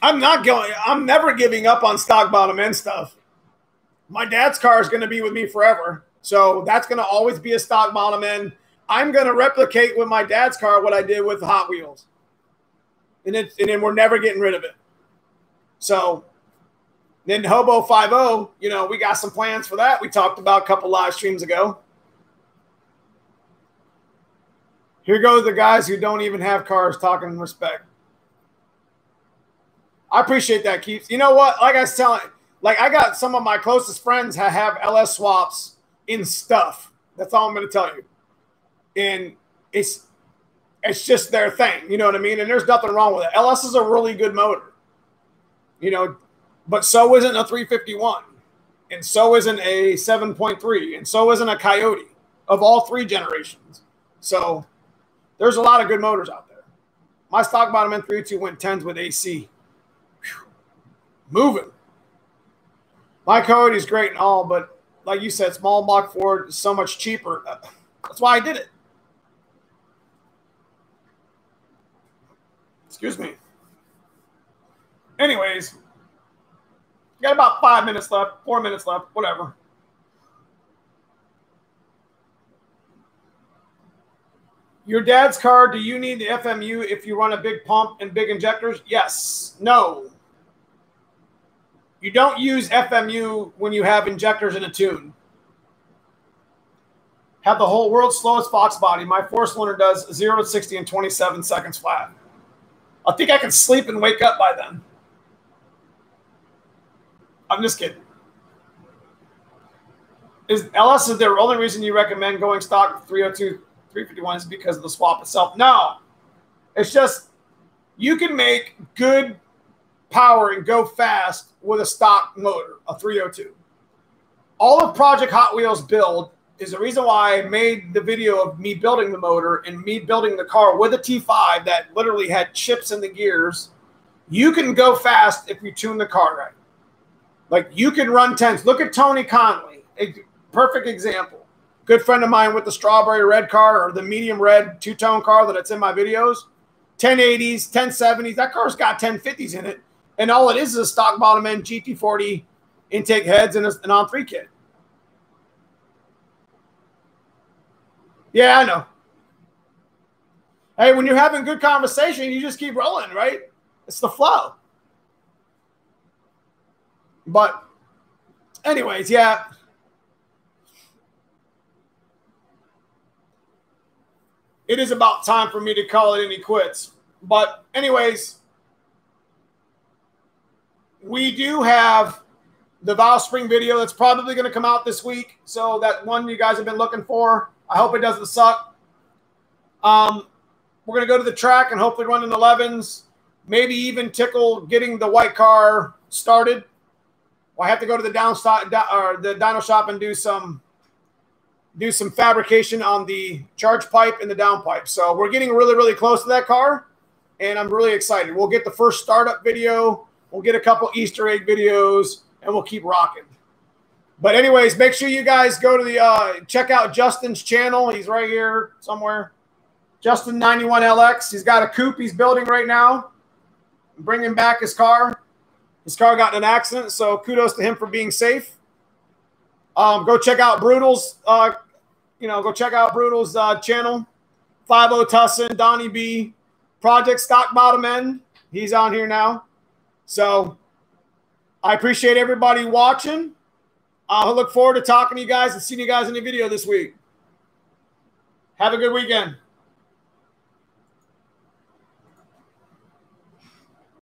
I'm not going. I'm never giving up on stock bottom end stuff. My dad's car is going to be with me forever, so that's going to always be a stock bottom end. I'm going to replicate with my dad's car what I did with Hot Wheels. And, and then we're never getting rid of it. So then Hobo 50, you know, we got some plans for that. We talked about a couple live streams ago. Here go the guys who don't even have cars talking respect. I appreciate that, Keeps. You know what? Like I was telling, like I got some of my closest friends have LS swaps in stuff. That's all I'm going to tell you and it's it's just their thing. You know what I mean? And there's nothing wrong with it. LS is a really good motor, you know, but so isn't a 351, and so isn't a 7.3, and so isn't a Coyote of all three generations. So there's a lot of good motors out there. My stock bottom end 302 went 10s with AC. Whew. Moving. My Coyote is great and all, but like you said, small block Ford is so much cheaper. Uh, that's why I did it. Excuse me. Anyways, got about five minutes left, four minutes left, whatever. Your dad's car, do you need the FMU if you run a big pump and big injectors? Yes. No. You don't use FMU when you have injectors in a tune. Have the whole world's slowest Fox body. My four cylinder does 0 to 60 in 27 seconds flat. I think I can sleep and wake up by then. I'm just kidding. Is LS is the only reason you recommend going stock 302, 351 is because of the swap itself? No. It's just you can make good power and go fast with a stock motor, a 302. All of Project Hot Wheels build is the reason why I made the video of me building the motor and me building the car with a T5 that literally had chips in the gears. You can go fast if you tune the car right. Like you can run tens. Look at Tony Conley, a perfect example. Good friend of mine with the strawberry red car or the medium red two tone car that it's in my videos. 1080s, 1070s. That car's got 1050s in it. And all it is is a stock bottom end GT40 intake heads and an On3 kit. Yeah, I know. Hey, when you're having good conversation, you just keep rolling, right? It's the flow. But, anyways, yeah. It is about time for me to call it any quits. but anyways, we do have the valve spring video that's probably going to come out this week. So that one you guys have been looking for. I hope it doesn't suck. Um, we're going to go to the track and hopefully run in 11s. Maybe even tickle getting the white car started. Well, I have to go to the down or the dyno shop and do some do some fabrication on the charge pipe and the downpipe. So we're getting really, really close to that car, and I'm really excited. We'll get the first startup video. We'll get a couple Easter egg videos, and we'll keep rocking. But anyways, make sure you guys go to the uh, check out Justin's channel. He's right here somewhere. Justin 91LX. He's got a coupe he's building right now. Bringing back his car. His car got in an accident, so kudos to him for being safe. Um, go check out Brutal's uh, you know, go check out Brutal's uh, channel. 50 Tussin, Donnie B, Project Stock Bottom End. He's on here now. So I appreciate everybody watching. Uh, I look forward to talking to you guys and seeing you guys in the video this week. Have a good weekend.